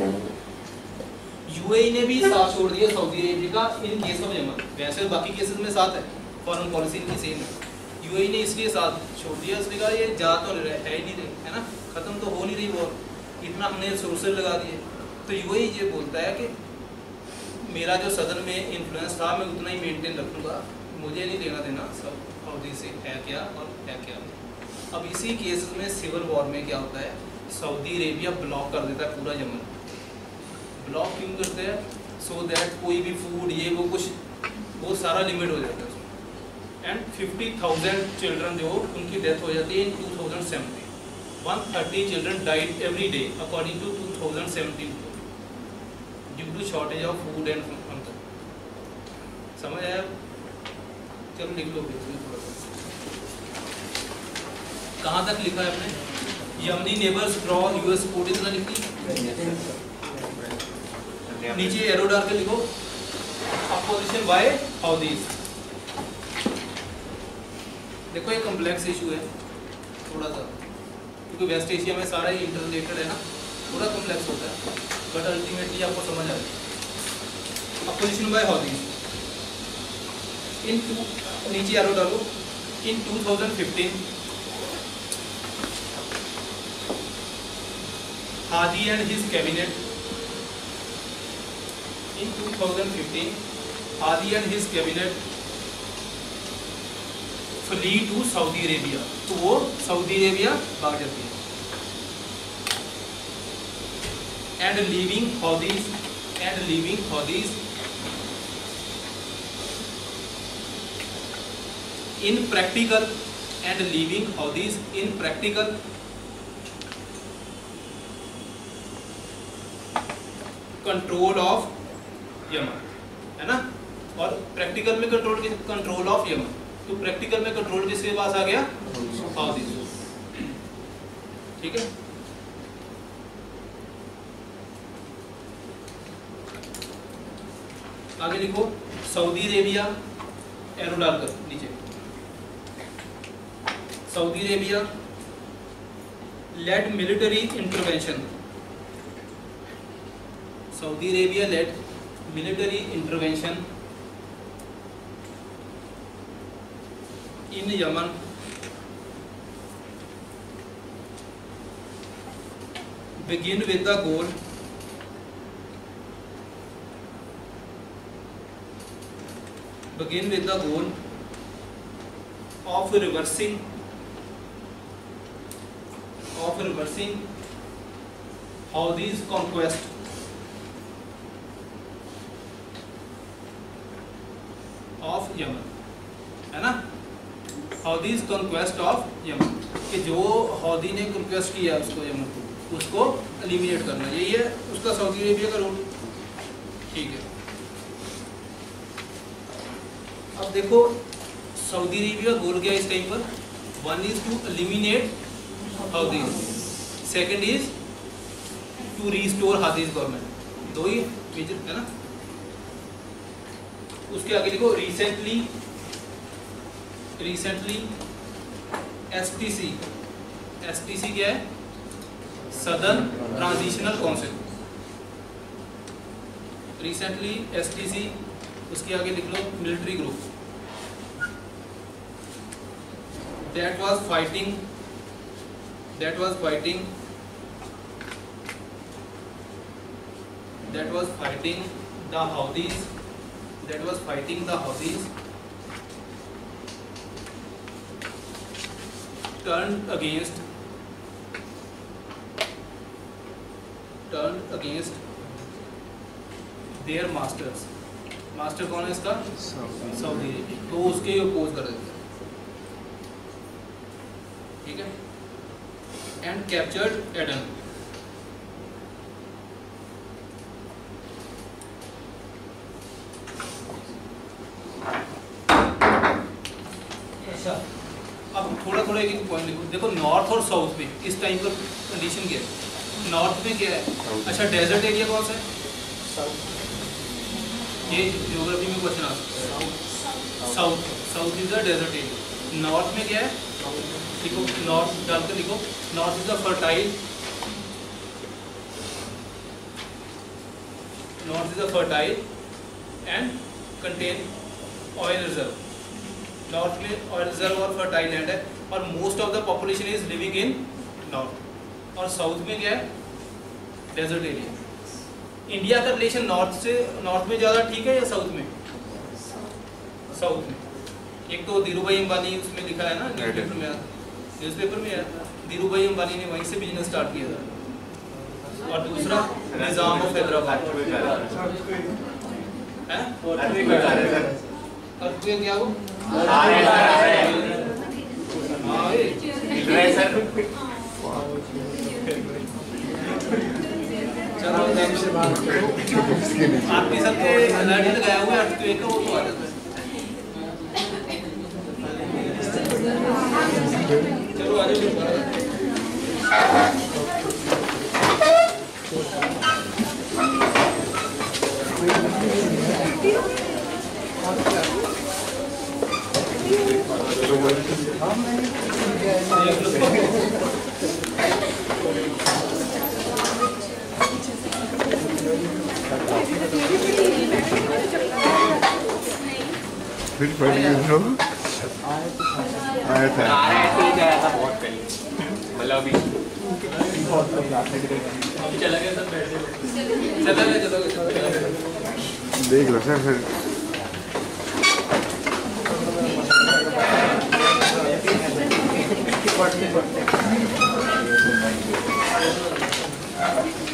यूएई ने भी साथ छोड़ दिया, सऊदी अरेबिया का, इन केस ऑफ़ यमन वैसे बाकी केसेस में साथ है फॉरेन पॉलिसी इनकी सेम है। यूएई ने इसलिए साथ छोड़ दिया, उसने कहा ये जा तो है ही नहीं रहे, है ना? ख़त्म तो हो नहीं रही वॉर इतना हमने सोर्सेज लगा दिए। तो यूएई ये बोलता है कि मेरा जो सदन में इन्फ्लुएंस था, मैं उतना ही मेंटेन रखूँगा, मुझे नहीं देना देना, सब सऊदी से है क्या और है क्या अब इसी केस में सिविल वॉर में क्या होता है, सऊदी अरेबिया ब्लॉक कर देता है पूरा यमन ब्लॉक क्यों करते हैं? सो दैट कोई भी फ़ूड ये, वो कुछ बहुत सारा लिमिट हो जाता है एंड फिफ्टी थाउज़ेंड चिल्ड्रन जो, उनकी डेथ हो जाती है in two thousand seventeen one thirty children died every day according to two thousand seventeen due to shortage of food and समझ आया? चलो लिख लो कहाँ तक लिखा है आपने? Yemeni neighbours draw US support इतना लिखी? नीचे एरो डाल के लिखो अपोजिशन बाय हाउदीज देखो ये कॉम्प्लेक्स इशू है, थोड़ा सा। क्योंकि वेस्ट एशिया में सारा ही इंटर है ना, थोड़ा कॉम्प्लेक्स होता है। बट अल्टीमेटली आपको समझ आ जाए opposition by Houthis in two नीचे एरो डालो। In 2015 Hadi and his cabinet in 2015, Hadi and his cabinet flee to Saudi Arabia. तो वो सऊदी अरेबिया भाग जाती है and leaving Houthis and leaving Houthis in practical and leaving Houthis in practical control of Yemen है ना? और practical में control control of Yemen तो प्रैक्टिकल में कंट्रोल किसके पास आ गया? ठीक है? आगे लिखो सऊदी अरेबिया, एरो डालकर, नीचे। Saudi Arabia led military intervention Saudi Arabia led military intervention in Yemen begin with the goal begin with the goal of reversing of reversing Houthis conquest of Yemen है ना हौदीज conquest of Yemen कि जो हौदी ने conquest किया उसको Yemen को, उसको eliminate करना। यही है, उसका सऊदी अरेबिया का रूल ठीक है। अब देखो सऊदी अरेबिया गोल गया इस टाइम पर। One is to eliminate Houthis second is to restore Hadi's government दो ही मेजर है ना? उसके आगे देखो recently recently S T C STC STC क्या है? Southern transitional council recently STC उसके आगे लिख लो military group that was fighting that was fighting that was fighting the Houthis that was fighting the Houthis turned against turned against their masters. Master कौन है इसका? Saudi Arabia तो उसके oppose कर देते हैं। ठीक है? एंड कैप्चर्ड एडन अच्छा अब थोड़ा थोड़ा एक एक पॉइंट लिखो देखो नॉर्थ और साउथ में इस टाइम पर कंडीशन क्या है? नॉर्थ में क्या है? अच्छा डेजर्ट एरिया कौन सा है? ये ज्योग्राफी में क्वेश्चन आ सकता है। South south is the desert area north में क्या है? लिखो नॉर्थ डालकर लिखो। North is the fertile north is the fertile and contain oil reserve north में ऑयल रिज़र्व और फर्टाइल लैंड है। और most of the population is living in north और साउथ में क्या है? डेजर्ट एरिया इंडिया का रिलेशन नॉर्थ से नॉर्थ में ज़्यादा ठीक है या साउथ में? साउथ में. एक तो धीरू भाई अंबानी उसमें लिखा है ना न्यूज़पेपर में न्यूज़पेपर में है धीरू भाई अंबानी ने वहीं से बिज़नेस स्टार्ट किया था। और दूसरा निज़ाम ऑफ़ हैदराबाद। है? अर्थक्वेक क्या हो हाँ ये चलो आपके सबके अलर्ट लगाया हुआ है अर्थक्वेक का वो तो आ जाता है। चलो, आ जाओ। फिर पढ़ आया था आया था बहुत पहले मतलब अभी देख लो सर फिर यार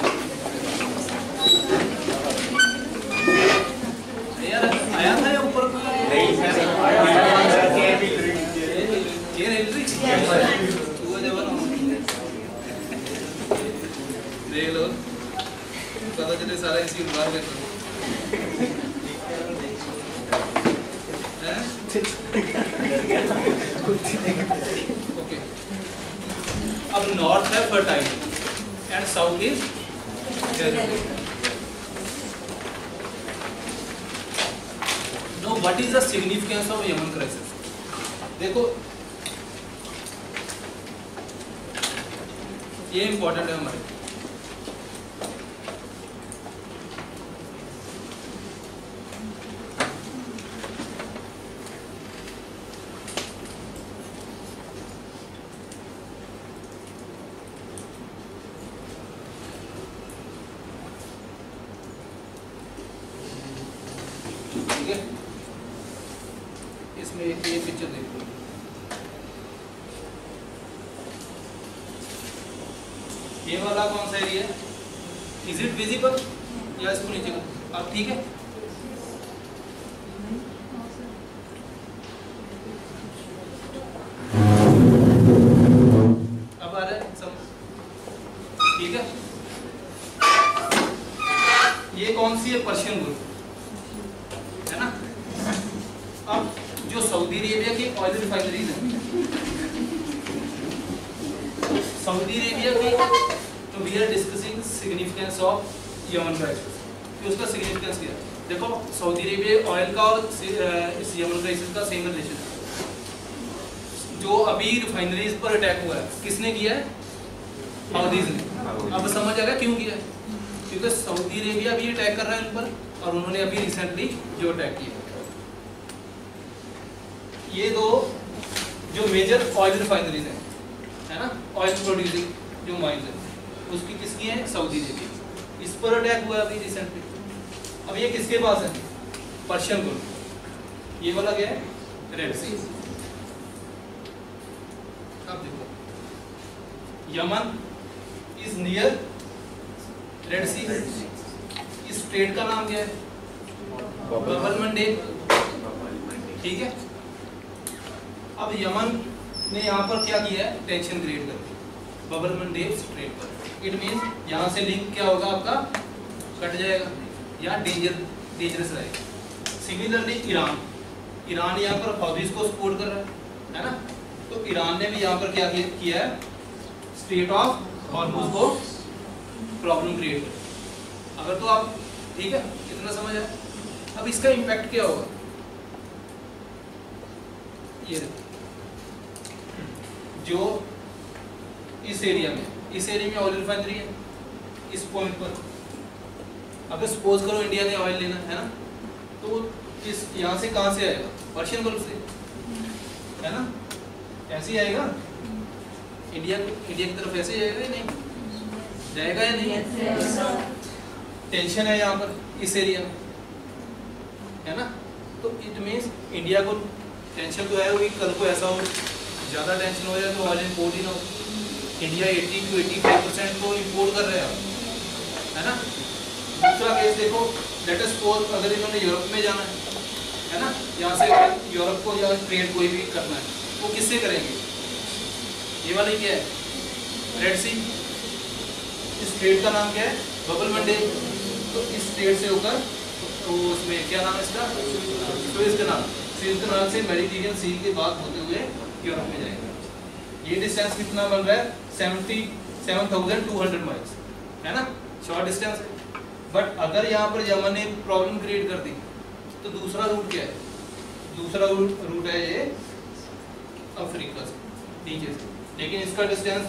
रेड सी इस स्टेट का नाम क्या है? बबल मंडेब ठीक है? अब यमन ने यहाँ पर क्या किया है? टेंशन क्रिएट कर बबल मंडेब स्ट्रेट पर। इट मींस यहाँ से लिंक क्या होगा आपका? कट जाएगा। या डेंजर डेंजरस रहेगा। सिमिलरली ईरान ईरान यहाँ पर हौदीज को सपोर्ट कर रहा है है ना? तो ईरान ने भी यहाँ पर किया- किया है? स्टेट ऑफ़ हॉर्मोज को प्रॉब्लम क्रिएट कर अगर तो आप, ठीक है इतना समझ आया अब इसका इम्पैक्ट क्या होगा? ये जो इस एरिया में, इस एरिया में ऑयल रिफाइनरी है, इस पॉइंट पर। अगर सपोज़ करो इंडिया ने ऑयल लेना, है ना? तो इस, यहाँ से कहाँ से आएगा? पर्शियन गल्फ से। है ना? ऐसे ही आएगा? इंडिया इंडिया की तरफ़ ऐसे ही आएगा या नहीं? जाएगा या नहीं? टेंशन है यहाँ पर इस एरिया में, है ना? तो इट मीन्स इंडिया को टेंशन तो है, वही कल को ऐसा हो, ज़्यादा टेंशन हो जाए तो ऑयल इम्पोर्ट ही ना हो। इंडिया 80 टू 85 परसेंट तो इम्पोर्ट कर रहे हैं है ना? दूसरा केस देखो लेट सपोज़ अगर इन्होंने यूरोप में जाना है है ना? यहाँ से यूरोप को या ट्रेड कोई भी करना है, वो किससे करेंगे? ये वाला क्या है? रेड सी इस ट्रेड का नाम क्या है? बबल मंडे तो इस ट्रेड से होकर तो उसमें क्या नाम है इसका? सुएज कनाल सुएज कनाल से मेडिटेरियन सी के बाद होते हुए यूरोप में जाएगा। ये डिस्टेंस कितना बन रहा है? Seventy seven thousand two hundred miles है ना? शॉर्ट डिस्टेंस है बट अगर यहाँ पर यमन ने प्रॉब्लम क्रिएट कर दी तो दूसरा रूट क्या है? दूसरा रूट रूट है ये अफ्रीका से, नीचे से। लेकिन इसका डिस्टेंस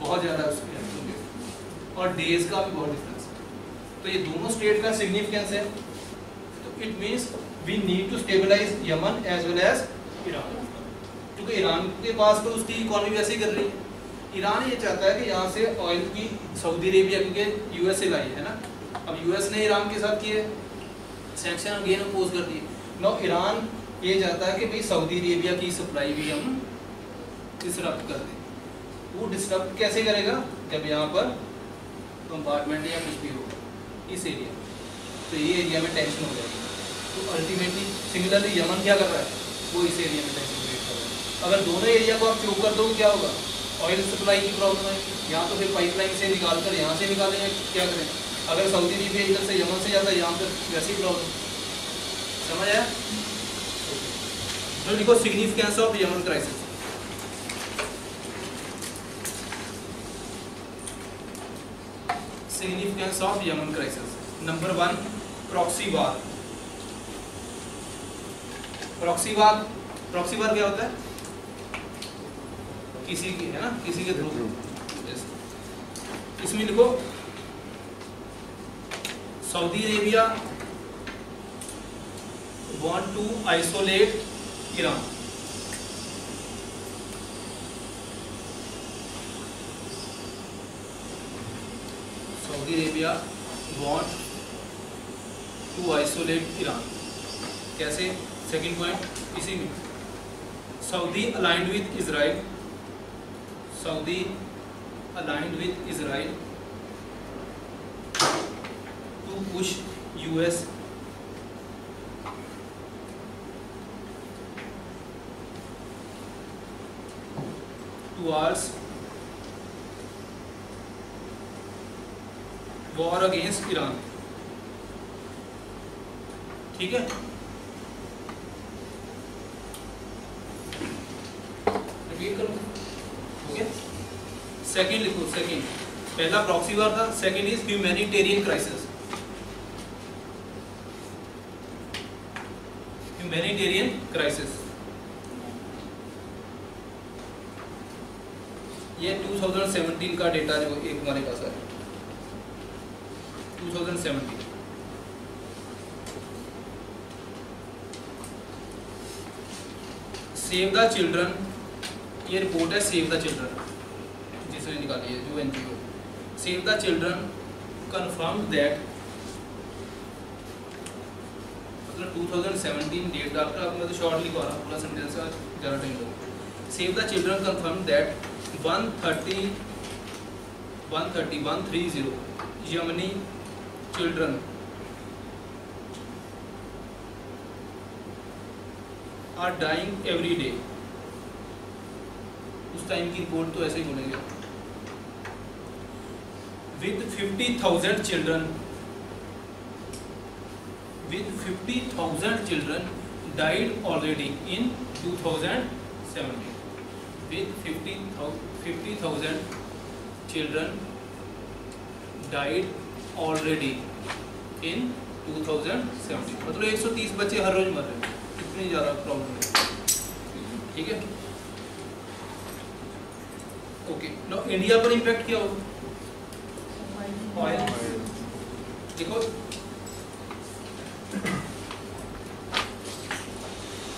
बहुत ज़्यादा है उसके, और डेज़ का भी बहुत है तो ये दोनों स्टेट का सिग्निफिकेंस है। तो it means we need to stabilise Yemen as well as Iran क्योंकि ईरान के पास तो उसकी इकोनॉमी वैसे ही कर रही है। ईरान ये चाहता है कि यहाँ से ऑयल की सऊदी अरेबिया क्योंकि यूएस से लाई, है ना? अब यूएस ने ईरान के साथ किए सैंक्शन अगेन अपोज कर दिए। नो ईरान ये चाहता है कि भाई सऊदी अरेबिया की सप्लाई भी हम डिस्टर्ब कर दें। वो डिस्टर्ब कैसे करेगा? जब यहाँ पर कंपार्टमेंट या कुछ भी होगा इस एरिया तो ये एरिया में टेंशन हो जाएगी। तो अल्टीमेटली सिमिलरली यमन क्या कर रहा है? वो इस एरिया में टेंशन क्रिएट कर रहा है। अगर दोनों एरिया को आप चोक कर दो क्या होगा? ऑयल सप्लाई की प्रॉब्लम है। यहाँ तो फिर पाइपलाइन से निकाल कर यहाँ से निकालेंगे। क्या करें? अगर सऊदी अरेबिया इधर से यमन से जाता है, यहाँ पर वैसी प्रॉब्लम समझ आया? तो लिखो significance of Yemen crisis significance of Yemen crisis. Number one, proxy war. Proxy war proxy war क्या होता है किसी की है ना किसी के थ्रू इसमें लिखो Saudi Arabia want to isolate Iran. Saudi Arabia want to isolate Iran. कैसे? सेकंड पॉइंट इसी में। Saudi aligned with Israel Saudi aligned with Israel to push US towards war against Iran ठीक है? रिपीट सेकंड लिखो second पहला proxy war था second is humanitarian crisis humanitarian crisis ये 2017 का डेटा जो एक हमारे पास है 2017 सेव द चिल्ड्रन ये रिपोर्ट है सेव द चिल्ड्रन जिसने निकाली है, जो NGO save the children confirm that मतलब 2017 डेट डॉक्टर आप मैं तो शॉर्ट लिखवा रहा, पूरा सेंटेंस का ज़्यादा टाइम लगेगा save the children confirm that 130 130 130 Yemeni children are dying every day उस टाइम की रिपोर्ट तो ऐसे ही बोलेंगे। With fifty thousand children with fifty thousand children died already in two thousand seventeen with 50,000 children died already in 2017 मतलब 130 बच्चे हर रोज मर रहे हैं। इतनी ज़्यादा प्रॉब्लम है। ठीक है? ओके नो इंडिया पर इम्पैक्ट क्या होगा ऑयल देखो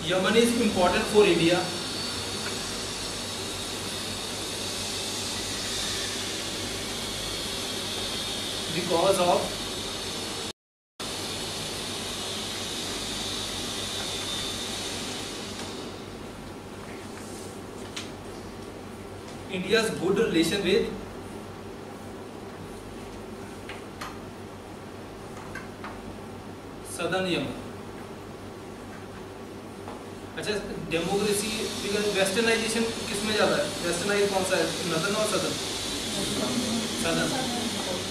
Yemen is important for India because of India's good relation with southern Yemen. अच्छा डेमोक्रेसी वेस्टर्नाइजेशन किसमें ज़्यादा है? वेस्टर्नाइज कौन सा है? नदन और सदन सदन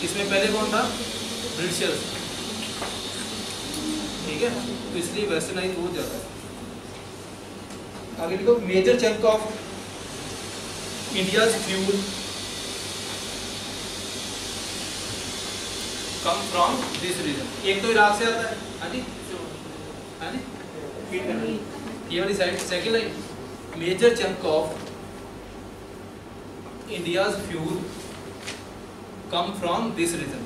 इसमें पहले कौन था? ब्रिटिशर्स ठीक है? तो इसलिए वेस्टर्नाइज बहुत ज़्यादा है। आगे देखो major chunk of India fuel come from this region एक तो इराक से आता है। हाँ जी? हाँ जी? ये वाली side second line major chunk of India fuel come from this region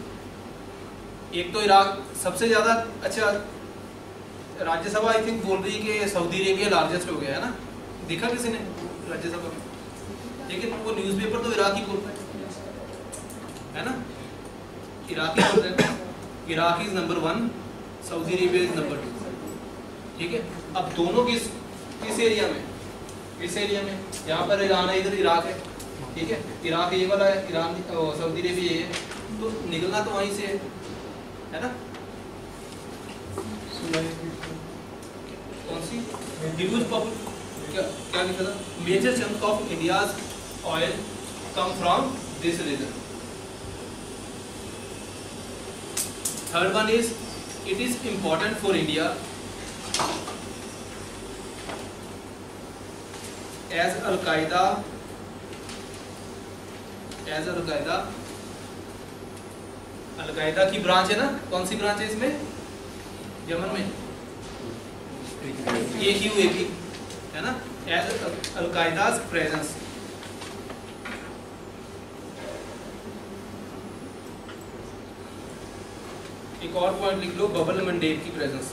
एक तो इराक सबसे ज़्यादा अच्छा राज्यसभा आई थिंक बोल रही है कि सऊदी अरेबिया लार्जेस्ट हो गया, है ना? देखा किसी ने राज्यसभा में? लेकिन वो न्यूज़पेपर तो इराक ही बोल रहे है ना? इराक ही बोल रहे हैं। Iraq is number one Saudi Arabia is number two ठीक है? अब दोनों किस किस एरिया में? किस एरिया में। यहाँ पर ईरान है, इधर इराक है। ठीक है? इराक ये वाला है ईरान सऊदी अरेबिया ये है तो निकलना तो वहीं से है है ना? कौन सी? क्या क्या लिखा था major chunk of India's oil come from this region third one is it is important for India as Al Qaeda as Al Qaeda. Al Qaeda की ब्रांच है ना? कौन सी ब्रांच है इसमें? यमन में। ए क्यू ए बी है ना? एज अलकायदाज प्रेजेंस एक और पॉइंट लिख लो, बबल मंडेट की प्रेजेंस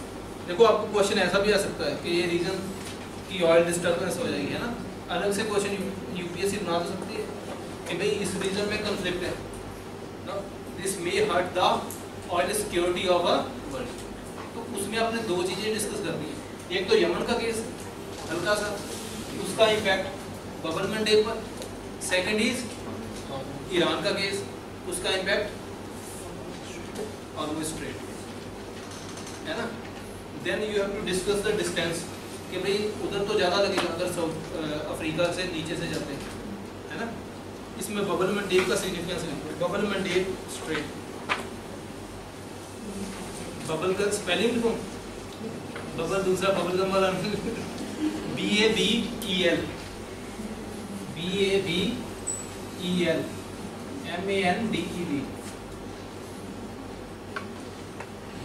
देखो, आपको क्वेश्चन ऐसा भी आ सकता है कि ये रीजन की ऑयल डिस्टर्बेंस हो जाएगी, है ना? अलग से क्वेश्चन यूपीएससी बना तो सकती कि भाई इस रीजन में कंफ्लिक्ट है। This may hurt the oil security of a world तो उसमें आपने दो चीज़ें डिस्कस कर दी एक तो यमन का केस हल्का सा, उसका इम्पैक्ट गवर्नमेंट डे पर। सेकेंड इज़ ईरान का केस उसका इम्पैक्ट ऑलमोस्ट स्ट्रेट है ना? Then you have to discuss the distance कि भाई उधर तो ज़्यादा लगेगा, अगर साउथ अफ्रीका से नीचे से जाते हैं। ना इसमें बबल मंडेव का significance Bab el Mandeb strait Bab el का स्पेलिंग लिखो? बबल दूसरा बबल का वाला B A B E L B A B E L M A N D E B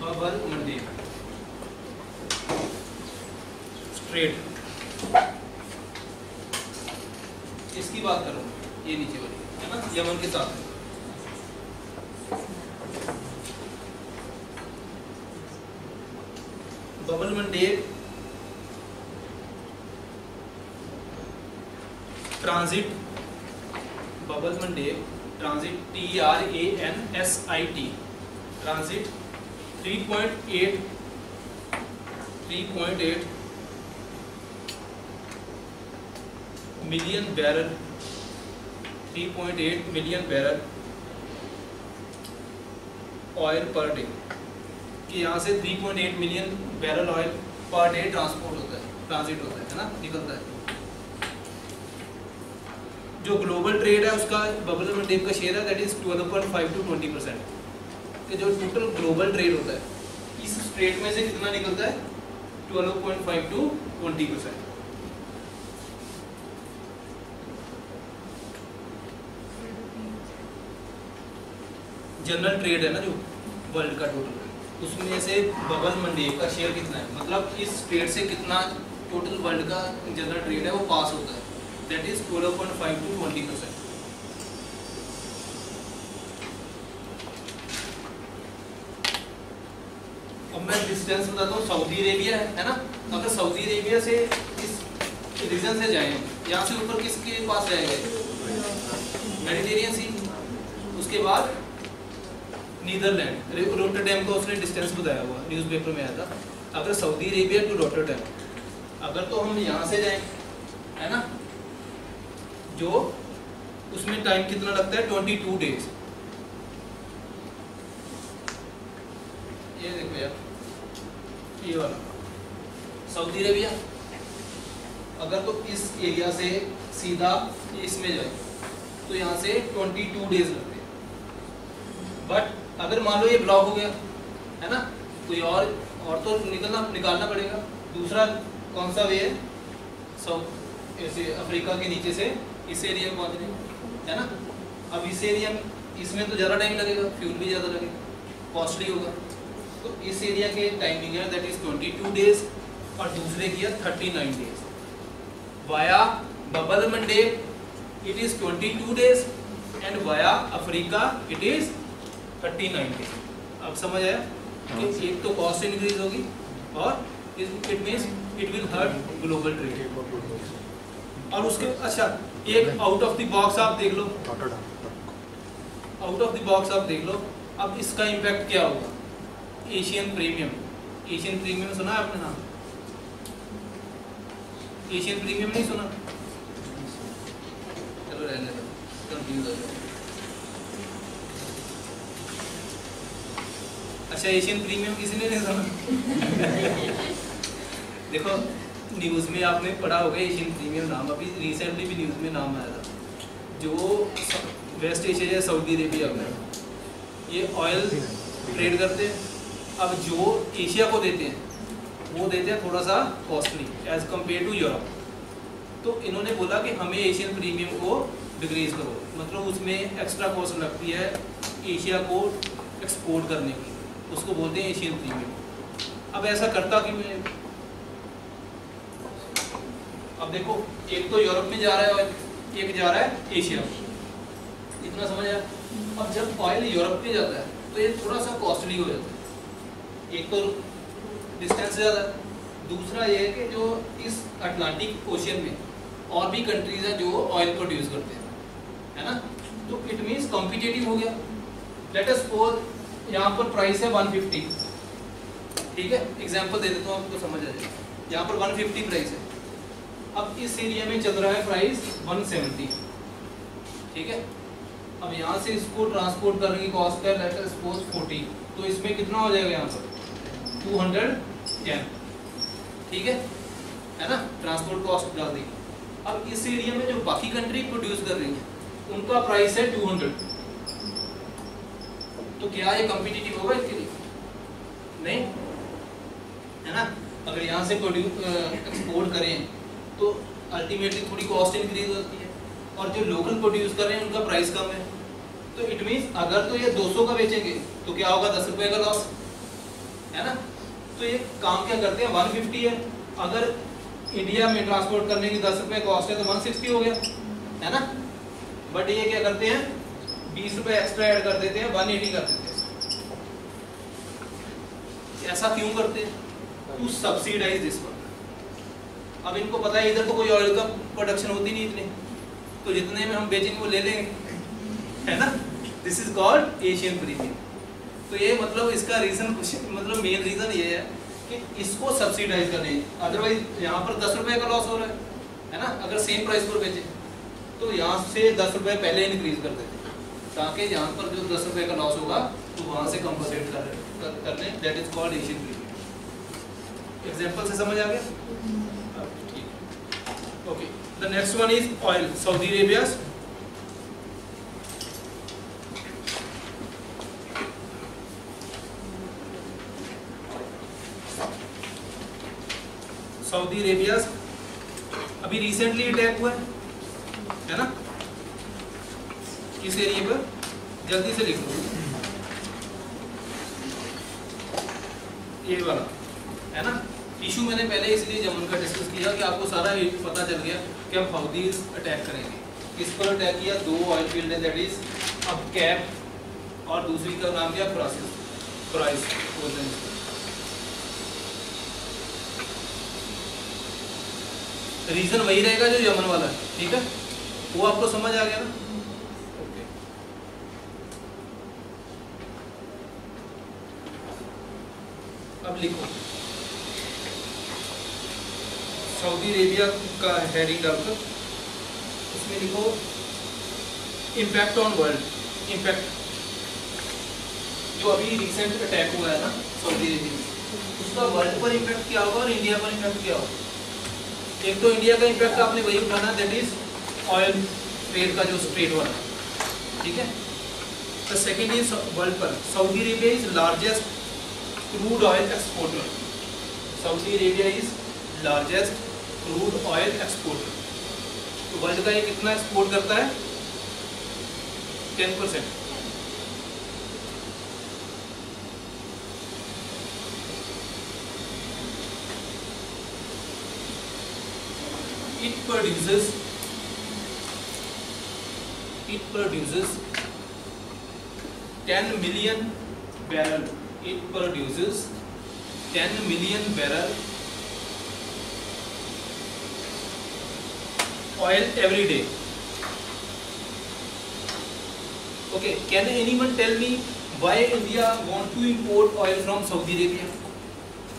Bab el Mandeb strait इसकी बात करो। ये नीचे वाली, है ना? यमन के साथ। Bab el Mandeb transit Bab el Mandeb transit T R A N S I T transit 3.8 3.8 million barrel 3.8 million barrel oil per day कि यहाँ से 3.8 million barrel oil per day transport होता है ट्रांजिट होता है है ना? निकलता है। जो ग्लोबल ट्रेड है, उसका बबल मंडेव का शेयर है दैट इज़ 12.5 टू 20 परसेंट कि जो टोटल ग्लोबल ट्रेड होता है, इस ट्रेड में से कितना निकलता है? 12.5 टू 20 परसेंट जनरल ट्रेड है ना जो वर्ल्ड का टोटल उसमें से बबल मंडी का शेयर कितना है? मतलब इस ट्रेड से कितना टोटल वर्ल्ड का जनरल ट्रेड है, वो पास होता है। दैट इज़ 12.5 टू 20 परसेंट अब मैं डिस्टेंस बताता हूँ सऊदी अरेबिया है है ना? अगर सऊदी अरेबिया से इस रीजन से जाए, यहाँ से ऊपर किसके पास जाएँगे? मेडिटेरियन सी उसके बाद नीदरलैंड रोटरडैम का उसने डिस्टेंस बताया हुआ न्यूज़पेपर में आया था। अगर सऊदी अरेबिया टू रोटरडैम, अगर तो हम यहाँ से जाएँ, है ना? जो उसमें टाइम कितना लगता है? ट्वेंटी टू डेज़ ये देखो यार, ये वाला। सऊदी अरेबिया, अगर तो इस एरिया से सीधा इसमें जाए तो यहाँ से ट्वेंटी टू डेज़ लगते हैं। बट अगर मान लो ये ब्लॉक हो गया, है ना? कोई और और तो निकलना, निकालना पड़ेगा। दूसरा कौन सा वे है? साउथ ऐसे अफ्रीका के नीचे से इस एरिया में पहुँचने है ना? अब इस एरिया में इसमें तो ज़्यादा टाइम लगेगा फ्यूल भी ज़्यादा लगेगा कॉस्टली होगा। तो इस एरिया के टाइमिंग है दैट इज़ 22 डेज़ और दूसरे की है 39 days via Bab el Mandeb it is 22 days and via Africa it is 39 days अब समझ आया? कि एक तो कॉस्ट इंक्रीज होगी और it means it will hurt global trade और उसके अच्छा एक आउट ऑफ़ द बॉक्स आप देख लो। आउट ऑफ़ द बॉक्स आप देख लो। अब इसका इम्पैक्ट क्या होगा? एशियन प्रीमियम एशियन प्रीमियम सुना है आपने नाम? एशियन प्रीमियम नहीं सुना? चलो रहने दो। कंफ्यूज हो जाओ। अच्छा एशियन प्रीमियम किसी ने नहीं सुना? देखो न्यूज़ में आपने पढ़ा होगा एशियन प्रीमियम नाम। अभी रिसेंटली भी न्यूज़ में नाम आया था। जो वेस्ट एशिया या सऊदी अरेबिया में ये ऑयल ट्रेड करते हैं। अब जो एशिया को देते हैं, वो देते हैं थोड़ा सा costly as compare to Europe तो इन्होंने बोला कि हमें एशियन प्रीमियम को डिक्रीज करो। मतलब उसमें एक्स्ट्रा कॉस्ट लगती है एशिया को एक्सपोर्ट करने की। उसको बोलते हैं एशियन प्रीमियम अब ऐसा करता कि मैं अब देखो, एक तो यूरोप में जा रहा है ऑयल एक जा रहा है एशिया में। इतना समझ आया? अब जब ऑयल यूरोप में जाता है तो ये थोड़ा सा कॉस्टली हो जाता है। एक तो डिस्टेंस ज़्यादा, दूसरा ये है कि जो इस अटलांटिक ओशियन में और भी कंट्रीज़ हैं जो ऑयल प्रोड्यूस करते हैं, है ना? तो इट मीन्स कॉम्पिटेटिव हो गया। लेट अस सपोज़ यहाँ पर प्राइस है 150 ठीक है? एग्जांपल दे देता हूँ आपको समझ आ जाएगा। यहाँ पर 150 प्राइस है। अब इस एरिया में चल रहा है प्राइस 170 ठीक है? अब यहाँ से इसको ट्रांसपोर्ट करने की कॉस्ट है लेटर सपोज़ 40 तो इसमें कितना हो जाएगा यहाँ पर? 210 ठीक है? है ना? ट्रांसपोर्ट कॉस्ट डाल दी अब इस एरिया में जो बाकी कंट्री प्रोड्यूस कर रही है, उनका प्राइस है 200 तो क्या ये कम्पिटिटिव होगा इसके लिए? नहीं? है ना? अगर यहाँ से प्रोड्यूस एक्सपोर्ट करें तो अल्टीमेटली थोड़ी कॉस्ट इंक्रीज होती है। और जो लोकल प्रोड्यूस कर रहे हैं, उनका प्राइस कम है। तो इट मीन्स अगर तो ये 200 का बेचेंगे तो क्या होगा दस रुपए का लॉस है ना? तो ये काम क्या करते हैं? 150 है। अगर इंडिया में ट्रांसपोर्ट करने की दस रुपए कॉस्ट है तो 160 हो गया। है ना? बट ये क्या करते हैं? बीस रुपए एक्स्ट्रा ऐड कर देते हैं 180 कर देते हैं। ऐसा क्यों करते हैं? सब्सिडाइज वन अब इनको पता है, इधर तो कोई ऑयल का प्रोडक्शन होती नहीं इतने। तो जितने में हम बेचेंगे, वो ले लेंगे। है ना? This is called Asian premium तो ये मतलब इसका रीजन कुछ मतलब मेन रीजन ये है कि इसको सब्सिडाइज करने अदरवाइज़ यहाँ पर दस रुपए का लॉस हो रहा है। है ना? अगर सेम प्राइस पर बेचे तो यहाँ से दस रुपए पहले इंक्रीज कर देते ताकि यहाँ पर जो दस रुपए का लॉस होगा तो वहाँ से कंपनसेट कर, कर करने that is called Asian premium example से समझ आ गया? Okay the next one is oil Saudi Arabia Saudi Arabia अभी रिसेंटली अटैक हुआ है ना? किस एरिया पर जल्दी से लिखो ये वाला, है ना? इशू मैंने पहले इसलिए जमन का डिस्कस किया कि आपको सारा पता चल गया कि हम हाउदीज अटैक करेंगे। किस पर अटैक किया? दो ऑयल फ़ील्ड है दैट इज़ अब कैप और दूसरी का नाम क्या? प्राइस प्राइस रीजन वही रहेगा जो यमन वाला है, ठीक है? वो आपको समझ आ गया ना? अब लिखो सऊदी अरेबिया का हेडिंग डालकर उसमें लिखो इम्पैक्ट ऑन वर्ल्ड इम्पैक्ट जो अभी रिसेंट अटैक हुआ है ना सऊदी अरेबिया उसका वर्ल्ड पर इम्पैक्ट क्या होगा और इंडिया पर इम्पैक्ट क्या होगा? एक तो इंडिया का इम्पैक्ट आपने वही उठाना दैट इज़ ऑयल ट्रेड का जो स्ट्रेट वाला ठीक है? सेकेंड इज़ वर्ल्ड पर। Saudi Arabia is largest crude oil exporter Saudi Arabia is largest crude oil exporter तो वर्ल्ड का ये कितना एक्सपोर्ट करता है? Ten percent it produces it produces 10 million barrel it produces 10 million barrel oil every day okay can anyone tell me why india want to import oil from saudi arabia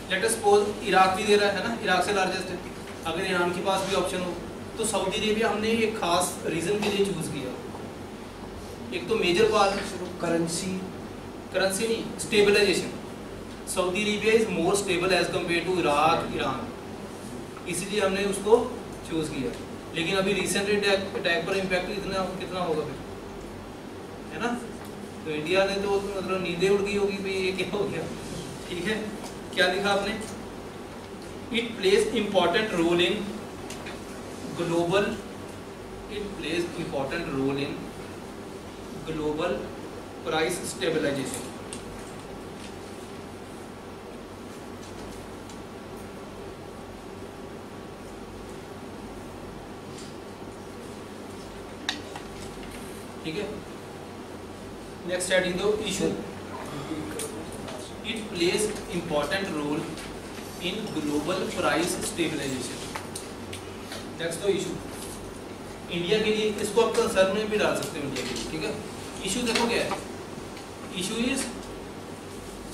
let us suppose iraq भी दे रहा है ना Iraq से largest है अगर Iran के पास भी option हो तो सऊदी अरेबिया हमने एक खास रीज़न के लिए चूज़ किया एक तो मेजर पार्ट करेंसी करेंसी नहीं stabilization Saudi Arabia is more stable as compare to Iraq Iran इसलिए हमने उसको चूज़ किया। लेकिन अभी रिसेंट अटैक पर इम्पैक्ट इतना कितना होगा फिर? है ना? तो इंडिया ने तो मतलब नींदें उड़ गई होगी भाई ये क्या हो गया? ठीक है? क्या लिखा आपने? It plays important role in global it plays important role in global price stabilization. ठीक है? नेक्स्ट हेडिंग दो issue it plays important role in global price stabilization next दो इशू इंडिया के लिए इसको आप कंसर्न में भी डाल सकते हो इंडिया के लिए, ठीक है? इशू देखो क्या है। Issue is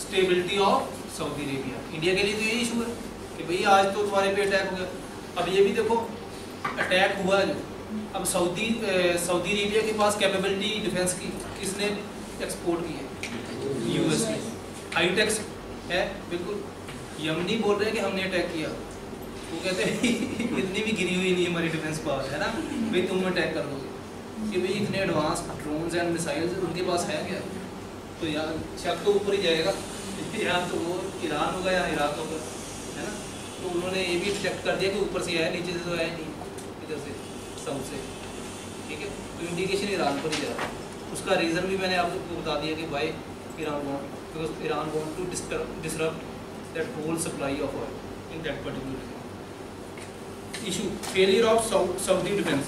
stability of Saudi Arabia India के लिए तो यही इशू है कि भाई आज तो तुम्हारे पे अटैक हो गया। अब ये भी देखो अटैक हुआ जो। अब सऊदी सऊदी अरेबिया के पास कैपेबिलिटी डिफेंस की किसने एक्सपोर्ट की है? यूएस ने हाईटेक्स है, बिल्कुल। यमनी बोल रहे हैं कि हमने अटैक किया। वो कहते हैं, इतनी भी गिरी हुई नहीं हमारी डिफेंस पावर है ना? भाई तुम अटैक कर दोगे। कि भाई इतने एडवांस ड्रोन्स एंड मिसाइल्स उनके पास है क्या? तो यहाँ शक तो ऊपर ही जाएगा। या तो वो ईरान होगा या इराक होगा है ना? तो उन्होंने ये भी डिटेक्ट कर दिया कि ऊपर से आया, नीचे से तो आया नहीं, इधर से साउथ से। ठीक है? तो इंडिकेशन ईरान पर ही जा रहा उसका रीज़न भी मैंने आपको बता दिया कि भाई Iran want because Iran want to disturb that whole supply of oil in that particular issue, failure of Saudi defense.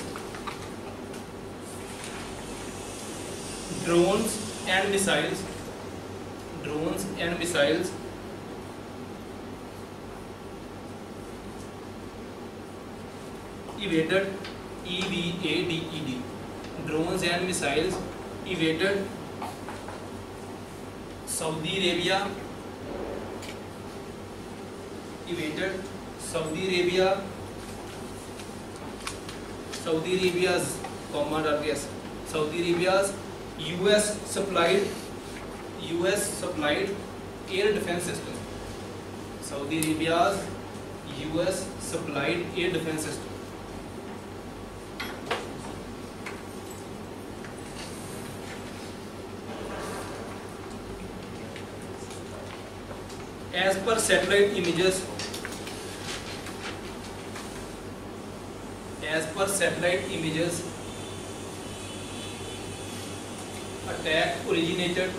Drones and missiles drones and missiles evaded E V A D E D drones and missiles evaded Saudi Arabia evaded Saudi Arabia Saudi Arabia's common are Saudi Arabia's US supplied US supplied air defence system Saudi Arabia US supplied air defence system as per satellite images as per satellite images attack originated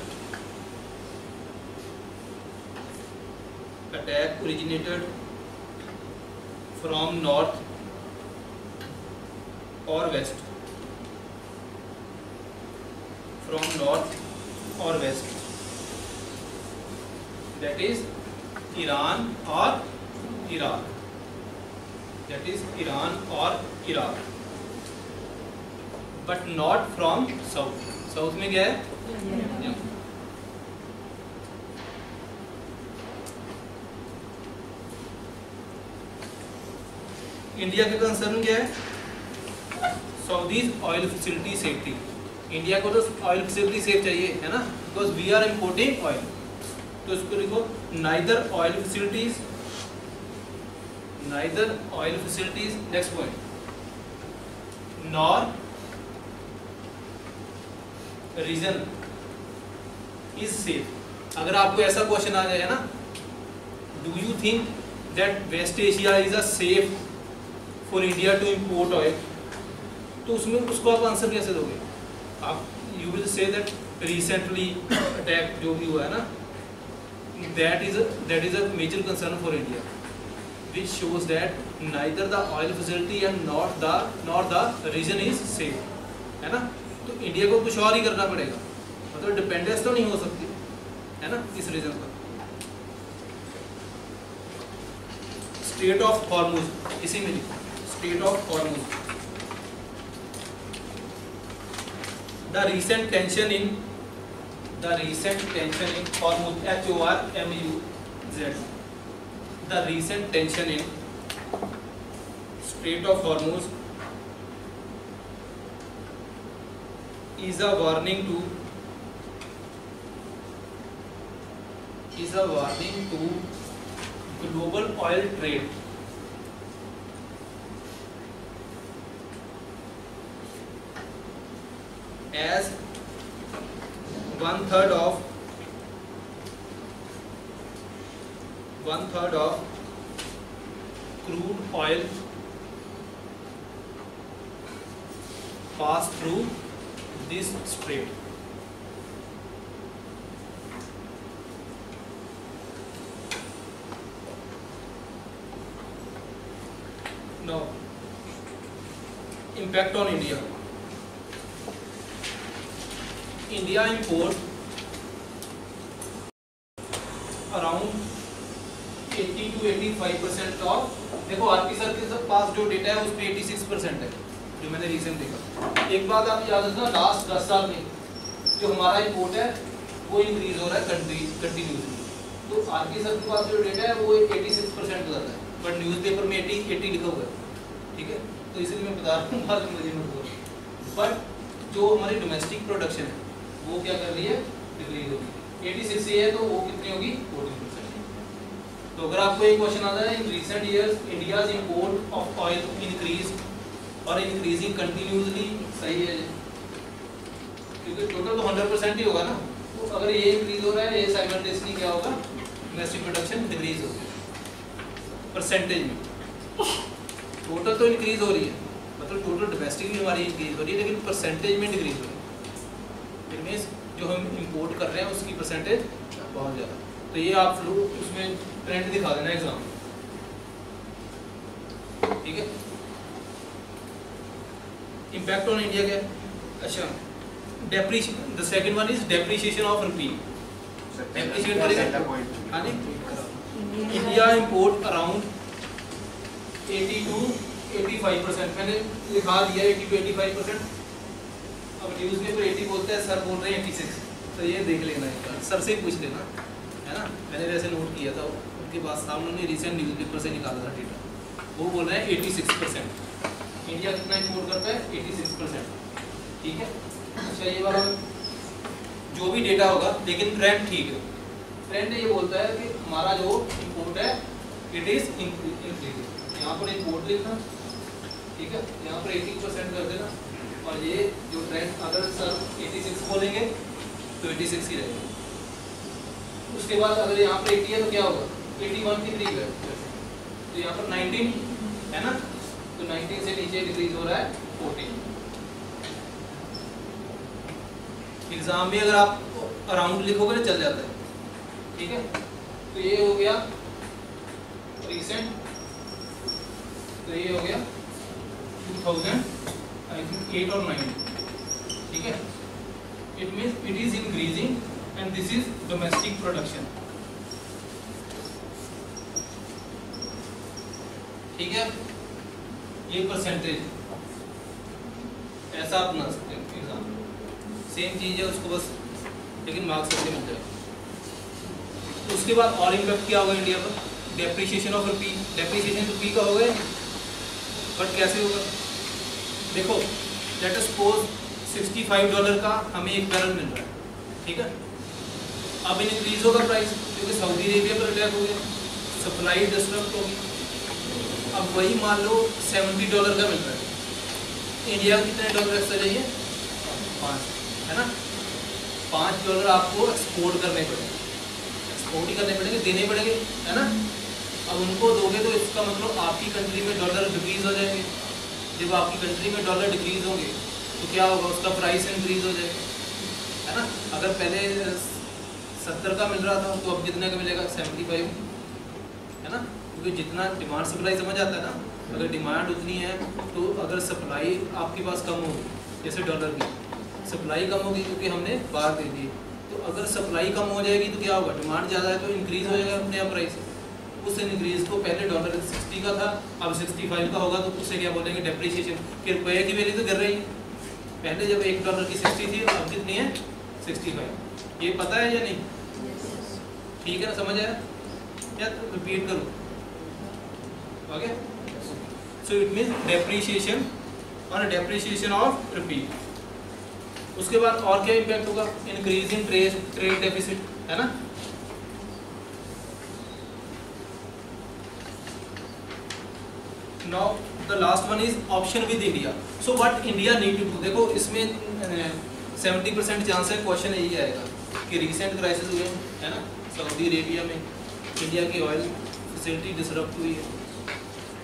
attack originated from north और west from north और west that is Iran और Iraq that is Iran और Iraq but not from south south में क्या है? India का concern क्या है? Saudi's oil facility safety India को तो ऑयल फैसिलिटी सेफ़ चाहिए है ना? Because we are importing oil तो इसको लिखो neither oil facilities neither oil facilities next point. Nor region is safe अगर आपको ऐसा क्वेश्चन आ जाए ना? Do you think that West Asia is a safe for India to import oil तो उसमें उसको आप आंसर कैसे दोगे? आप you will say that recently attack जो भी हुआ है ना that is that is a major concern for India which shows that neither the oil facility and not the, nor the region is safe, है ना? तो इंडिया को कुछ और ही करना पड़ेगा। मतलब डिपेंडेंस तो नहीं हो सकती, है ना, इस रीजन पर। स्टेट ऑफ़ हॉर्मूज इसी में strait of Hormuz the recent tension in the recent tension in Hormuz H O R M U Z the recent tension in Strait of Hormuz is a warning to is a warning to global oil trade as one third of one third of crude oil pass through this strait. Now, impact on India. India import around 80 to 85 percent of देखो R P sir के पास जो data है उस पर 86 percent है जो मैंने रिसेंट देखा। एक बात आप याद रखना लास्ट दस साल में जो हमारा इम्पोर्ट है, वो इंक्रीज हो रहा है कंटिन्यूसली तो आरपी सर के पास जो डेटा है, वो 86 परसेंट बताता है। बट न्यूज़पेपर में 80 80 लिखा हुआ है। ठीक है? तो इसलिए मैं बता रहा हूँ में मुझे मत बट जो हमारी डोमेस्टिक प्रोडक्शन है, वो क्या कर रही है? डिक्रीज होगी 86 से है तो वो कितनी होगी? 14 तो अगर आपको एक क्वेश्चन आता है in recent years India's import of oil increase और इंक्रीजिंग कंटिन्यूसली सही है क्योंकि टोटल तो 100 परसेंट ही होगा ना। तो अगर ये इंक्रीज हो रहा है, ये साइमल्टेनियसली क्या होगा? डोमेस्टिक प्रोडक्शन डिक्रीज होगी। परसेंटेज में। टोटल तो इंक्रीज हो रही है। मतलब टोटल डोमेस्टिक भी हमारी इंक्रीज हो रही है, लेकिन परसेंटेज में डिक्रीज हो रही है। मीन्स जो हम इंपोर्ट कर रहे हैं, उसकी परसेंटेज बहुत ज़्यादा। तो ये आप लोग उसमें ट्रेंड दिखा देना एग्ज़ाम ठीक है? इम्पैक्ट ऑन इंडिया क्या अच्छा depreciation the second one is depreciation of rupee Appreciate करेगा? हाँ जी। India import around 80 to 85 percent मैंने लिखा दिया 80 टू 85 परसेंट अब न्यूज़ पेपर 80 बोलते हैं सर बोल रहे हैं 86 तो ये देख लेना एक बार। सर से पूछ लेना है ना? मैंने वैसे नोट किया था उनके पास सामने रिसेंट न्यूज़ पेपर से निकाला था डेटा वो बोल रहे हैं 86 परसेंट इंडिया कितना इंपोर्ट करता है? 86 परसेंट ठीक है? अच्छा ये वाला जो भी डेटा होगा, लेकिन ट्रेंड ठीक है। ट्रेंड ये बोलता है कि हमारा जो इंपोर्ट है इट इज़ इंक्रीजिंग यहाँ पर इंपोर्ट लिखना। ठीक है? यहाँ पर 80 परसेंट कर देना। और ये जो ट्रेंड अगर सर 86 बोलेंगे तो 86 ही रहेगा। उसके बाद अगर यहाँ पर 80 है तो क्या होगा? 81 की है। तो यहाँ पर 19 है ना? तो 19 से नीचे डिक्रीज हो रहा है 14 एग्ज़ाम में अगर आप अराउंड लिखोगे ना चल जाता है। ठीक है? तो ये हो गया रिसेंट तो ये हो गया 2000 आई थिंक 8 और 9 ठीक है? It means it is increasing and this is domestic production ठीक है? ये परसेंटेज ऐसा आप बना सकते हैं एग्ज़ाम सेम चीज़ है, उसको बस लेकिन मार्क्स ऐसे मिल जाएगा। उसके बाद और इम्पैक्ट क्या होगा इंडिया पर? Depreciation of rupee depreciation rupee का होगा बट कैसे होगा? देखो लेट अस सपोज़ 65 डॉलर का हमें एक बैरल मिल रहा है, ठीक है? अब इंक्रीज होगा प्राइस क्योंकि सऊदी अरेबिया पर अटैक हो गया। सप्लाई डिस्टर्ब होगी। अब वही मान लो 70 डॉलर का मिल रहा है। इंडिया कितने डॉलर एक्स्ट्रा चाहिए? पाँच, है ना? पाँच डॉलर आपको एक्सपोर्ट करने पड़ेंगे। एक्सपोर्ट ही करने पड़ेंगे, देने पड़ेंगे, है ना? अब उनको दोगे तो इसका मतलब आपकी कंट्री में डॉलर डिक्रीज हो जाएँगे। जब आपकी कंट्री में डॉलर डिक्रीज होंगे तो क्या होगा? उसका प्राइस इंक्रीज हो जाएगा, है ना? अगर पहले सत्तर का मिल रहा था तो अब कितने का मिलेगा? सेवेंटी फाइव है ना? क्योंकि जितना डिमांड सप्लाई समझ आता है ना अगर डिमांड उतनी है तो अगर सप्लाई आपके पास कम होगी जैसे डॉलर की सप्लाई कम होगी क्योंकि हमने बाहर दे दी। तो अगर सप्लाई कम हो जाएगी तो क्या होगा? डिमांड ज़्यादा है तो इंक्रीज़ हो जाएगा अपने आप प्राइस उस इंक्रीज़ को पहले डॉलर सिक्सटी का था अब सिक्सटी फाइव का होगा तो उससे क्या बोलेंगे? डेप्रिसिएशन कि रुपये की वैल्यू तो गिर रही है। पहले जब एक डॉलर की सिक्सटी थी अब कितनी है? सिक्सटी फाइव ये पता है या नहीं? ठीक है ना समझ आया? या रिपीट करो। Okay so it means depreciation और डेप्रिसिएशन ऑफ़ रुपी उसके बाद और क्या इम्पैक्ट होगा? Increase in trade trade deficit है ना? Now the last one is option with India so what India need to do देखो, इसमें सेवेंटी परसेंट चांस है क्वेश्चन यही आएगा कि रिसेंट क्राइसिस हुए, है ना? सऊदी अरेबिया में इंडिया की ऑयल फैसिलिटी डिसरप्ट हुई है।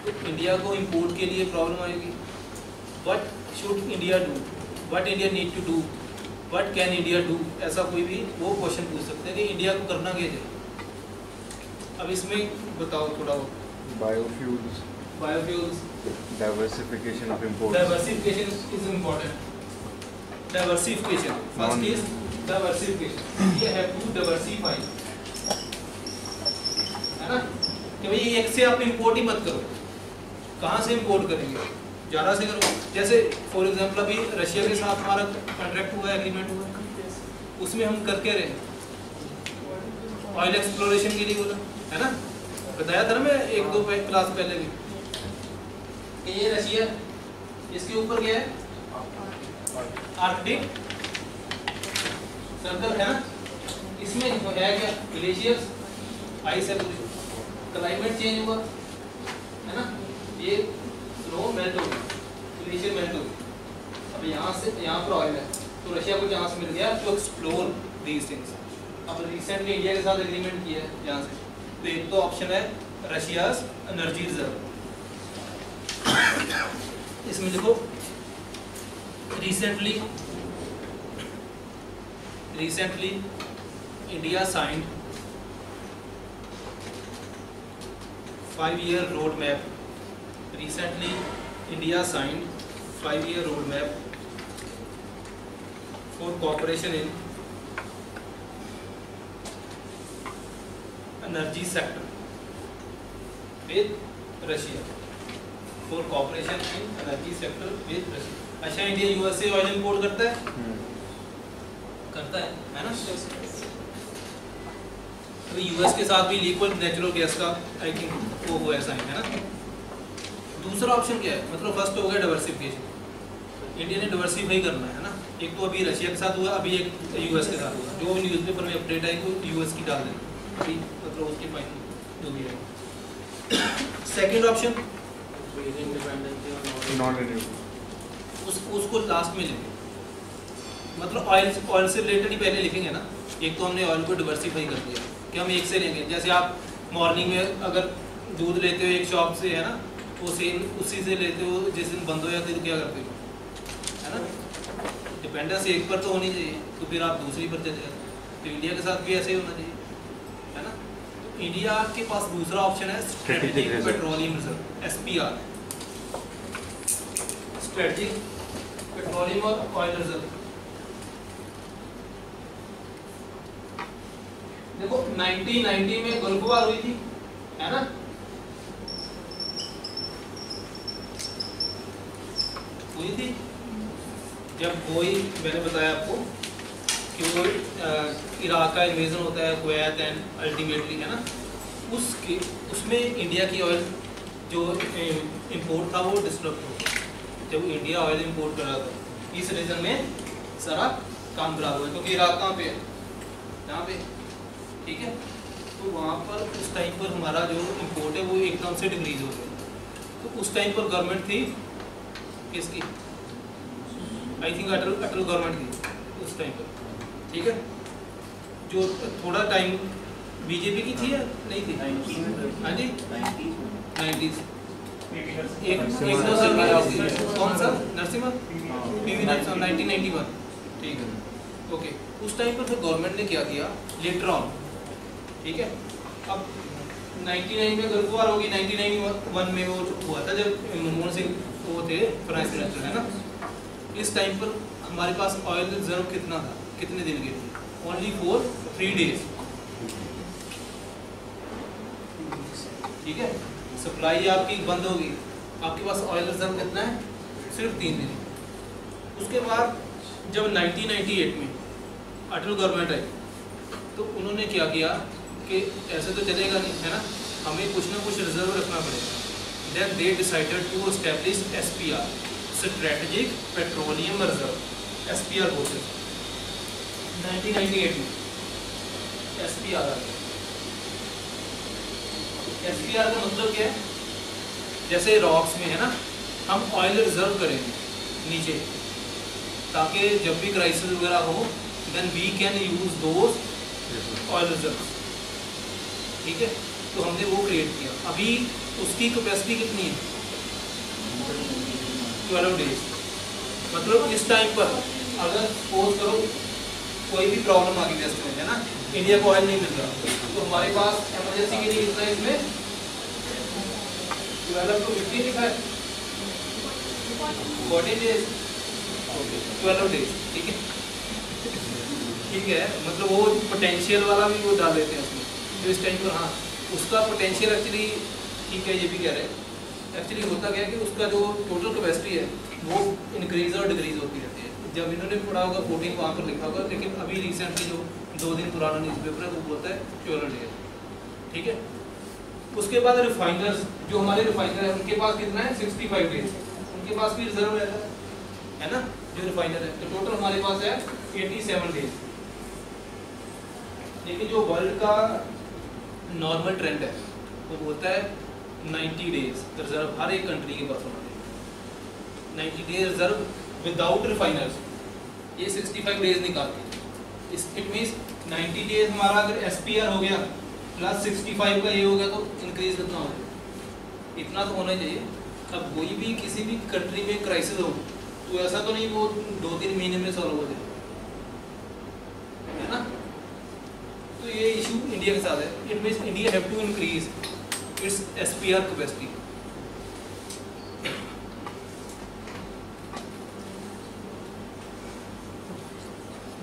इंडिया को इंपोर्ट के लिए प्रॉब्लम आएगी। What should India do what India need to do what can India do ऐसा कोई भी वो क्वेश्चन पूछ सकते हैं कि इंडिया को करना क्या चाहिए। अब इसमें बताओ थोड़ा बहुत biofuels biofuels diversification of import diversification is important diversification first is diversification ये हैव टू डाइवर्सिफाई है ना? कि भाई एक से आप इंपोर्ट ही मत करो। कहाँ से इम्पोर्ट करेंगे? ज़्यादा से करो। जैसे फॉर एग्जांपल अभी रशिया के साथ हमारा कॉन्ट्रैक्ट हुआ एग्रीमेंट हुआ, उसमें हम करके रहे ऑयल एक्सप्लोरेशन के लिए बोला, है ना? बताया था ना मैं एक दो क्लास पहले भी। कि ये रशिया इसके ऊपर क्या है? आर्कटिक सर्कल है ना? इसमें है क्या? ग्लेशियर्स आइस है पूरी। क्लाइमेट चेंज हुआ, है ना? ये स्नो मेल्ट हो गई ग्लेशियर मेल्ट अब यहाँ से, यहाँ पर ऑयल है तो रशिया को चांस मिल गया टू एक्सप्लोर दीज थिंग्स अब रिसेंटली इंडिया के साथ एग्रीमेंट किया है यहाँ से। तो एक तो ऑप्शन है रशियाज एनर्जी रिज़र्व इसमें देखो recently recently India signed five year roadmap recently India signed five year roadmap for cooperation in energy sector with Russia for cooperation in energy sector with Russia अच्छा India USA oil import करता है करता है है ना तो US के साथ भी लिक्विड नेचुरल गैस का आई थिंक वो हुआ है साइन है ना दूसरा ऑप्शन क्या है? मतलब फ़र्स्ट हो गया डाइवर्सिफिकेशन इंडिया ने डाइवर्सिफाई करना है ना? एक तो अभी रशिया के साथ हुआ अभी एक यूएस के साथ हुआ। जो भी न्यूज़पेपर में अपडेट आई तो यूएस की डाल देना। अभी मतलब उसके फाइनल जो भी है। सेकेंड ऑप्शन उस उसको लास्ट में लेंगे। मतलब ऑयल ऑयल से रिलेटेड ही पहले लिखेंगे ना। एक तो हमने ऑयल को डिवर्सीफाई कर दिया कि हम एक से लेंगे। जैसे आप मॉर्निंग में अगर दूध लेते हो एक शॉप से है ना? वो सेम उसी से लेते हो जिस दिन बंद हो जाते तो क्या करते हो? है ना? डिपेंडेंस एक पर तो होनी चाहिए तो फिर आप दूसरी पर चले जाते तो इंडिया के साथ भी ऐसे ही होना चाहिए है ना? तो इंडिया के पास दूसरा ऑप्शन है strategic petroleum reserve S P R strategic petroleum और ऑयल रिज़र्व देखो 1990 में गल्फ वार हुई थी है ना? हुई थी? जब कोई, मैंने बताया आपको कि वो इराक का इन्वेजन होता है, कुवैत एंड अल्टीमेटली है ना? उसके, उसमें इंडिया की ऑयल जो इंपोर्ट था, वो डिस्टर्ब हो गया। जब इंडिया ऑयल इंपोर्ट कर रहा था। इस रीजन में सारा काम खराब हुआ क्योंकि इराक कहाँ पे है? यहाँ पे। ठीक है? तो वहाँ पर उस टाइम पर हमारा जो इंपोर्ट है, वो एकदम से डिक्रीज हो गया। तो उस टाइम पर गवर्नमेंट थी किसकी I think Atal Atal government थी उस टाइम पर ठीक है? जो थोड़ा टाइम बीजेपी की थी या नहीं थी? हाँ जी? नाइन्टीज एक एक दो साल की कौन सा? Narasimha? P V Narasimha nineteen ninety one ठीक है। ओके उस टाइम पर फिर गवर्नमेंट ने क्या किया? लेटर ऑन ठीक है? अब 99 में गल्फ वार होगी 1991 में वो हुआ था जब मनमोहन सिंह वो थे प्राइम मिनिस्टर है ना। इस टाइम पर हमारे पास ऑयल रिज़र्व कितना था? कितने दिन के थे ओनली फॉर थ्री डेज़ ठीक है? सप्लाई आपकी बंद होगी। आपके पास ऑयल रिज़र्व कितना है? सिर्फ़ तीन दिन। उसके बाद जब 1998 में अटल गवर्नमेंट आई तो उन्होंने क्या किया कि ऐसे तो चलेगा नहीं, है ना? हमें कुछ ना कुछ रिज़र्व रखना पड़ेगा। S P R strategic petroleum reserve S P R बोलते नाइनटीन नाइन्टी में एस पी आर एस का मतलब क्या है? जैसे रॉक्स में है ना, हम ऑयल रिज़र्व करेंगे नीचे, ताकि जब भी क्राइसिस वगैरह हो then we can use those oil reserve ठीक है? तो हमने वो क्रिएट किया। अभी उसकी कैपेसिटी कितनी है? ट्वेल्व डेज़ मतलब इस टाइम पर अगर सपोज़ करो कोई भी प्रॉब्लम आ गई वेस्ट में, है ना? इंडिया को ऑयल नहीं मिल रहा। तो हमारे पास इमरजेंसी के लिए कितना है इसमें ट्वेल्व टू फिफ्टी लिखा है। फोर्टीन डेज़ ट्वेल्व डेज़ ठीक है? ठीक है मतलब वो पोटेंशियल वाला भी वो डाल देते हैं उसमें। तो इस टाइम पर हाँ उसका पोटेंशियल एक्चुअली ठीक है, ये भी कह रहे हैं। एक्चुअली होता क्या है कि उसका जो टोटल कैपेसिटी है, वो इंक्रीज और डिक्रीज होती रहती है। जब इन्होंने पढ़ा होगा फोर्टीन वहाँ पर लिखा होगा, लेकिन अभी रिसेंटली जो दो दिन पुराना न्यूज़पेपर है, वो बोलता है ट्वेल्व डेज़ ठीक है? उसके बाद रिफाइनर्स जो हमारे रिफाइनर है, उनके पास कितना है? सिक्सटी फाइव डेज़ उनके पास भी रिज़र्व रहता है है ना? जो रिफाइनर है। तो टोटल हमारे पास है एटी सेवन डेज़ लेकिन जो वर्ल्ड का नॉर्मल ट्रेंड है, वो बोलता है 90 डेज़ रिज़र्व हर एक कंट्री के पास होना चाहिए 90 डेज़ रिज़र्व विदाउट रिफाइनर्स ये 65 डेज़ निकालते हैं। इस इट मींस 90 डेज़ हमारा अगर एसपीआर हो गया प्लस 65 का ये हो गया तो इंक्रीज कितना हो गया इतना तो होना चाहिए। अब कोई भी किसी भी कंट्री में क्राइसिस हो तो ऐसा तो नहीं वो दो तीन महीने में सॉल्व हो जाए। है ना? तो ये इशू इंडिया के साथ है। It means India have to increase its SPR capacity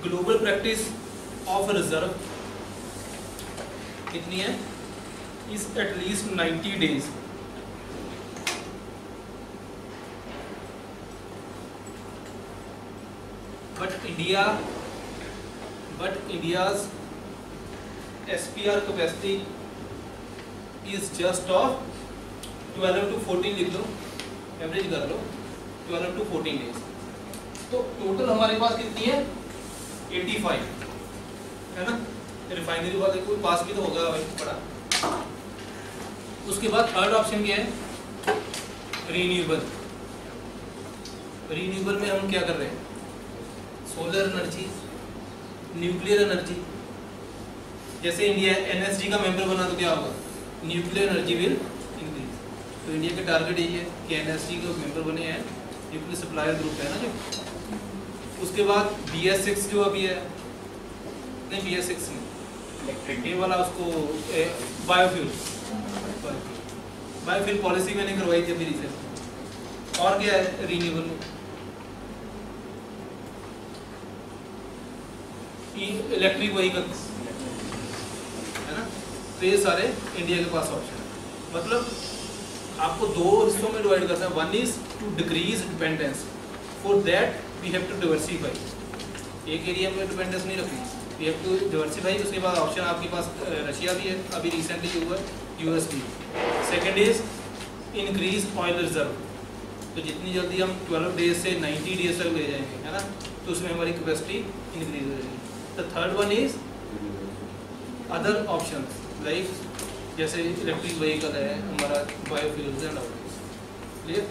global practice of reserve कितनी है? Is at least 90 days but India but India's SPR capacity is just of 12 to 14 लिख लो एवरेज कर लो 12 to 14 डेज़ तो टोटल हमारे पास कितनी है? 85 है ना? रिफाइनरी वाले कोई पास भी तो होगा भाई, बड़ा। उसके बाद थर्ड ऑप्शन क्या है? रीन्यूएबल रीन्यूएबल में हम क्या कर रहे हैं? सोलर एनर्जी न्यूक्लियर एनर्जी जैसे इंडिया एनएसजी का मेंबर बना तो क्या होगा? न्यूक्लियर एनर्जी विल इंक्रीज तो इंडिया का टारगेट यही है कि एनएसजी का मेंबर बने हैं न्यूक्लियर सप्लायर ग्रुप है ना जो। उसके बाद बी एस सिक्स जो अभी है नहीं बी एस सिक्स ये वाला उसको बायोफ्यूल बायोफ्यूल पॉलिसी मैंने करवाई थी अभी रिसेंट और क्या है रीन्यूएबल इलेक्ट्रिक व्हीकल्स तो ये सारे इंडिया के पास ऑप्शन है। मतलब आपको दो हिस्सों में डिवाइड करना है। One is to decrease dependence for that we have to diversify एक एरिया में डिपेंडेंस नहीं रखनी। वी हैव टू डिवर्सिफाई उसके बाद ऑप्शन आपके पास रशिया भी है। अभी रिसेंटली हुआ है यूएस भी। Second is increase oil reserve तो जितनी जल्दी हम 12 डेज़ से 90 डेज़ तक ले जाएँगे, है ना? तो उसमें हमारी कैपेसिटी इंक्रीज हो जाएगी। The third one is other option life जैसे इलेक्ट्रिक व्हीकल है हमारा बायोफ्यूल्स है क्लियर